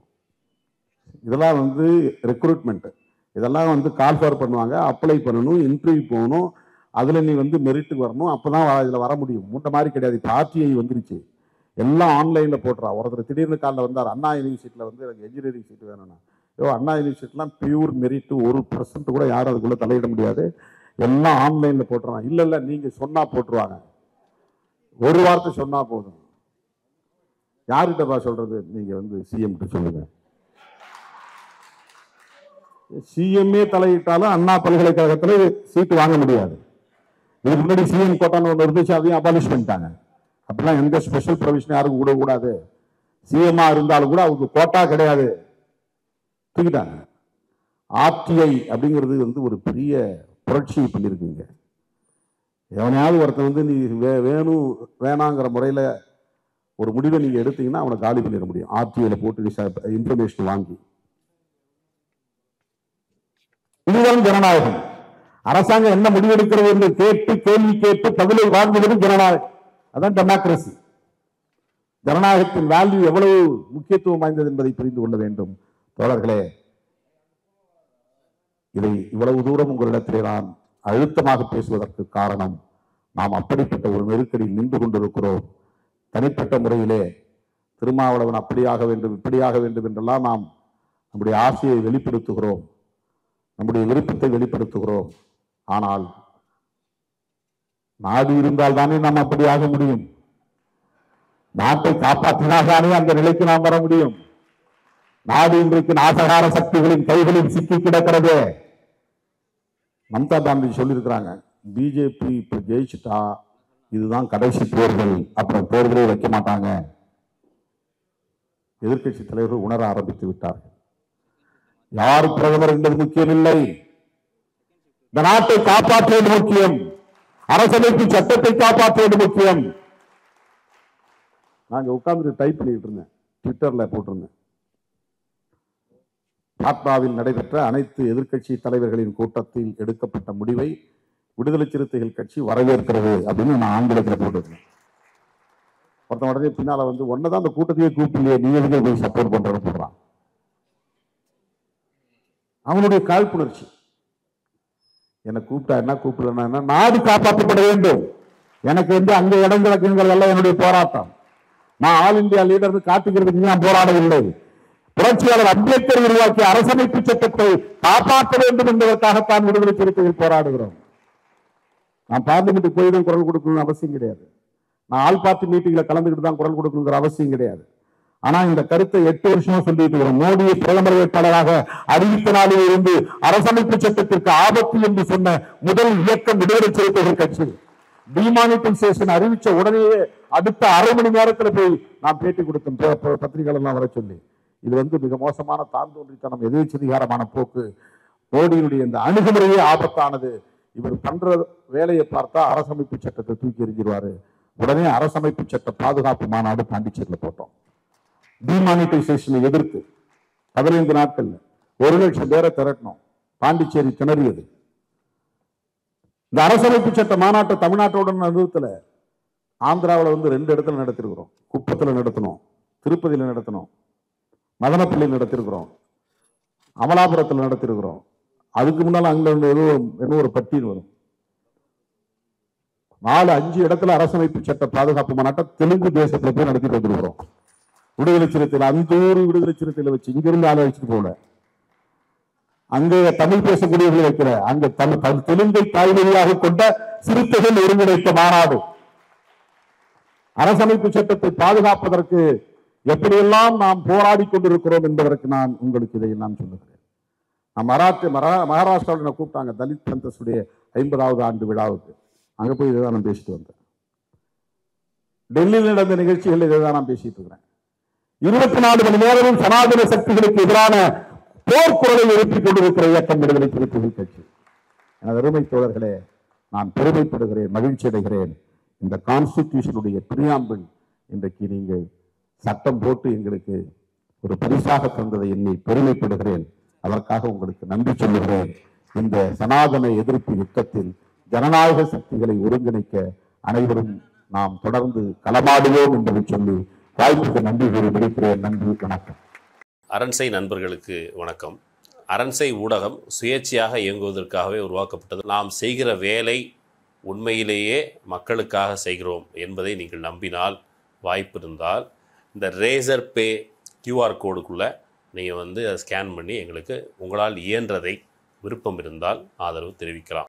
இதெல்லாம் வந்து ரெக்ரூட்மெண்ட்டு இதெல்லாம் வந்து கால் ஃபார் பண்ணுவாங்க அப்ளை பண்ணணும் இன்டர்வியூ போகணும் அதில் நீ வந்து மெரிட்டுக்கு வரணும் அப்பதான் வ- இதில் வர முடியும். மூட்டை மாதிரி கிடையாது இப்போ ஆர்டிஐ வந்துருச்சு. எல்லாம் ஆன்லைனில் போட்டுறா ஒருத்தர் திடீர்னு காலில் வந்தார் அண்ணா யூனிவர்சிட்டியில் வந்து எனக்கு என்ஜினியரிங் சீட் வேணும்னா. ஐயோ அண்ணா யூனிவர்சிட்டிலாம் பியூர் மெரிட் ஒரு பர்சன்ட் கூட யாரும் அதுக்குள்ளே தலையிட முடியாது. எல்லாம் ஆன்லைனில் போட்டுறான். இல்லை இல்லை நீங்கள் சொன்னால் போட்டுருவாங்க. ஒரு வார்த்தை சொன்னால் போதும். யார்கிட்டப்பா சொல்றது? நீங்க வந்து சிஎம் சொல்லுங்க. சிஎம்ஏ தலையிட்டாலும் அண்ணா பல்கலைக்கழகத்தில் சீட்டு வாங்க முடியாது. இதுக்கு முன்னாடி சிஎம் கோட்டான்னு ஒன்று இருந்துச்சு அதையும் அபாலிஷ் பண்ணிட்டாங்க. அப்படிலாம் எந்த ஸ்பெஷல் ப்ரொவிஷன் யாருக்கும் விடக்கூடாது. சிஎம்மாக இருந்தாலும் கூட அவங்க கோட்டா கிடையாது. தூக்கிட்டாங்க. ஆர்டிஐ அப்படிங்கிறது வந்து ஒரு பெரிய புரட்சி பண்ணியிருக்குங்க. எவனையாவது ஒருத்தன் வந்து நீ வே வேணும் வேணாங்கிற முறையில் ஒரு முடிவை நீங்க எடுத்தீங்கன்னா அவனை காலி பண்ணிட முடியும். ஆர்டிஓவில் போட்டு இன்ஃபர்மேஷன் வாங்கி. இதுதான் ஜனநாயகம். அரசாங்கம் என்ன முடிவெடுக்கிறது என்று கேட்டு கேள்வி கேட்டு பதிலை வாங்குவது ஜனநாயகம். அதான் டெமோக்ரஸி ஜனநாயகத்தின் வேல்யூ எவ்வளவு முக்கியத்துவம் வாய்ந்தது என்பதை புரிந்து கொள்ள வேண்டும். தோழர்களே இதை இவ்வளவு தூரம் உங்களிடத்திலே நான் அழுத்தமாக பேசுவதற்கு காரணம் நாம் அப்படிப்பட்ட ஒரு நெருக்கடியில் நின்று கொண்டிருக்கிறோம். தனிப்பட்ட முறையிலே திருமாவளவன் அப்படியாக வேண்டும் இப்படியாக வேண்டும் என்றெல்லாம் நாம் நம்முடைய ஆசையை வெளிப்படுத்துகிறோம். நம்முடைய விருப்பத்தை வெளிப்படுத்துகிறோம். ஆனால் நாடு இருந்தால் தானே நாம் அப்படியாக முடியும். நாட்டை காப்பாற்றினால்தானே அந்த நிலைக்கு நாம் வர முடியும். நாடு இன்றைக்கு நாசகார சக்திகளின் கைகளில் சிக்கி கிடக்கிறது. மம்தா பானர்ஜி சொல்லியிருக்கிறாங்க பிஜேபி இப்போ ஜெயிச்சுட்டா இதுதான் கடைசி தேர்தல் அப்புறம் தேர்தலே வைக்க மாட்டாங்க. எதிர்க்கட்சி தலைவர்கள் உணர ஆரம்பித்து விட்டார்கள். யார் பிரதமர் என்பது முக்கியமில்லை. இந்த நாட்டை காப்பாற்றுவது முக்கியம். அரசமைப்பு சட்டத்தை காப்பாற்றுவது முக்கியம். நாங்க உட்கார்ந்து டைப் பண்ணிட்டு இருந்தேன். ட்விட்டர்ல போட்டிருந்தேன். பாட்னாவில் நடைபெற்ற அனைத்து எதிர்க்கட்சி தலைவர்களின் கூட்டத்தில் எடுக்கப்பட்ட முடிவை விடுதலை சிறுத்தைகள் கட்சி வரவேற்கிறது அப்படின்னு நான் ஆங்கிலத்தில் போட்டிருக்கேன். ஒருத்தன் உடனே பின்னால் வந்து ஒன்னதான் அந்த கூட்டத்தையே கூப்பிடலையே நீ எதுக்கு போய் சப்போர்ட் பண்ணுறேன்னு சொல்கிறான் அவனுடைய காழ்ப்புணர்ச்சி. என்னை கூப்பிட்டா என்ன கூப்பிடலன்னா என்ன நாடு காப்பாற்றப்பட வேண்டும். எனக்கு வந்து அங்கே இடம் கிடக்குங்கிறதெல்லாம் என்னுடைய போராட்டம். நான் ஆல் இந்தியா லீடர் காத்துக்கிறதுக்கு நான் போராடவில்லை. புரட்சியாளர் அம்பேத்கர் உருவாக்கிய அரசமைப்பு சட்டத்தை காப்பாற்ற வேண்டும் என்பதற்காகத்தான் விடுதலை சிறுத்தைகள் போராடுகிறோம். நான் பார்லிமெண்ட்டுக்கு போய் தான் குரல் கொடுக்கணும்னு அவசியம் கிடையாது. நான் ஆல் பார்ட்டி மீட்டிங்கில் கலந்துக்கிட்டு தான் குரல் கொடுக்கணுங்கிற அவசியம் கிடையாது. ஆனால் இந்த கருத்தை எட்டு வருஷமா சொல்லிட்டு இருக்கிறோம் மோடியை பிரதமர் வேட்பாளராக அறிவித்த நாளில் இருந்து அரசமைப்பு சட்டத்திற்கு ஆபத்து என்று சொன்ன முதல் இயக்கம் விடுதலை சிறுத்தைகள் கட்சி. டிமானிட்டைசேஷன் அறிவிச்ச உடனேயே அடுத்த அரை மணி நேரத்தில் போய் நான் பேட்டி கொடுத்தேன். பத்திரிகைகளெல்லாம் வர சொல்லி. இது வந்து மிக மோசமான தாந்தோன்றித்தனம் எதிர்ச்சதிகாரமான போக்கு. மோடியினுடைய இந்த அணுகுமுறையே ஆபத்தானது. இவர் பண்ற வேலையை பார்த்தா அரசமைப்பு சட்டத்தை தூக்கி எறிஞ்சிருவாரு. உடனே அரசமைப்பு சட்ட பாதுகாப்பு மாநாடு பாண்டிச்சேரியில் போட்டோம். டிமானிட்டைசேஷனை எதிர்த்து பதினைந்து நாட்கள்ல ஒரு லட்சம் பேரை திரட்டணும் பாண்டிச்சேரி திணறியது இந்த அரசமைப்பு சட்ட மாநாட்டை தமிழ்நாட்டோட நிறுத்தல ஆந்திராவில் வந்து ரெண்டு இடத்துல நடத்திருக்கிறோம். குப்பத்தில் நடத்தினோம். திருப்பதியில் நடத்தினோம். மதனப்பள்ளியில் நடத்திருக்கிறோம். அமலாபுரத்தில் நடத்திருக்கிறோம். அதுக்கு முன்னால் அங்கே ஏதோ ஏதோ ஒரு பட்டியல் வரும். நாலு அஞ்சு இடத்துல அரசமைப்பு சட்ட பாதுகாப்பு மாநாட்டம் தெலுங்கு தேசத்துல போய் நடத்திட்டு வந்துருக்கிறோம் விடுதலை சிறுத்தையில் அந்த ஊர் விடுதலை சிறுத்தையில் வச்சு இங்கிருந்து ஆளை வச்சுட்டு போல அங்கே தமிழ் பேசக்கூடியவர்கள் வைக்கிற அங்க தமிழ் தெலுங்கை தாய்மொழியாக கொண்ட சிறுத்தைகள் ஒருங்கிணைத்த மாநாடு. அரசமைப்பு சட்டத்தை பாதுகாப்பதற்கு எப்படியெல்லாம் நாம் போராடி கொண்டிருக்கிறோம் என்பதற்கு நான் உங்களுக்கு இதை நான் சொல்லுகிறேன். மராத்தி மரா- மகாராஷ்டிராவில் என்னை கூப்பிட்டாங்க தலித் சந்தஸுடைய ஐம்பதாவது ஆண்டு விழாவுக்கு. அங்க போய் இதுதான் நான் பேசிட்டு வந்தேன். டெல்லியில் நடந்த நிகழ்ச்சிகளில் இதை தான் நான் பேசிட்டு இருக்கிறேன். இருபத்தி நாலு மணி நேரமும் சனாதன சக்திகளுக்கு எதிரான போர்க்குரலை எழுப்பிக் கொண்டிருக்கிற இயக்கம் விடுதலை சிறுத்தைகள் கட்சி. எனது அருமை தோழர்களே நான் பெருமைப்படுகிறேன் மகிழ்ச்சி அடைகிறேன். இந்த கான்ஸ்டிடியூஷனுடைய பிரியாம்பிள் இன்றைக்கு நீங்கள் சட்டம் போட்டு எங்களுக்கு ஒரு பரிசாக தந்ததை எண்ணி பெருமைப்படுகிறேன். அதற்காக உங்களுக்கு நன்றி சொல்லுகிறேன். இந்த சனாதன எதிர்ப்பு யுத்தத்தில் ஜனநாயக சக்திகளை ஒருங்கிணைக்க அனைவரும் நாம் தொடர்ந்து களமாடுவோம் என்பதை சொல்லி வாய்ப்புக்கு நன்றி கூறி முடிக்கிறேன் நன்றி வணக்கம். அரண்சை நண்பர்களுக்கு வணக்கம். அரண்சை ஊடகம் சுயேட்சையாக இயங்குவதற்காகவே உருவாக்கப்பட்டது. நாம் செய்கிற வேலை உண்மையிலேயே மக்களுக்காக செய்கிறோம் என்பதை நீங்கள் நம்பினால் வாய்ப்பு இருந்தால் இந்த ரேசர் பே கியூஆர் கோடுக்குள்ளே நீங்கள் வந்து அதை ஸ்கேன் பண்ணி எங்களுக்கு உங்களால் இயன்றதை விருப்பம் இருந்தால் ஆதரவு தெரிவிக்கலாம்.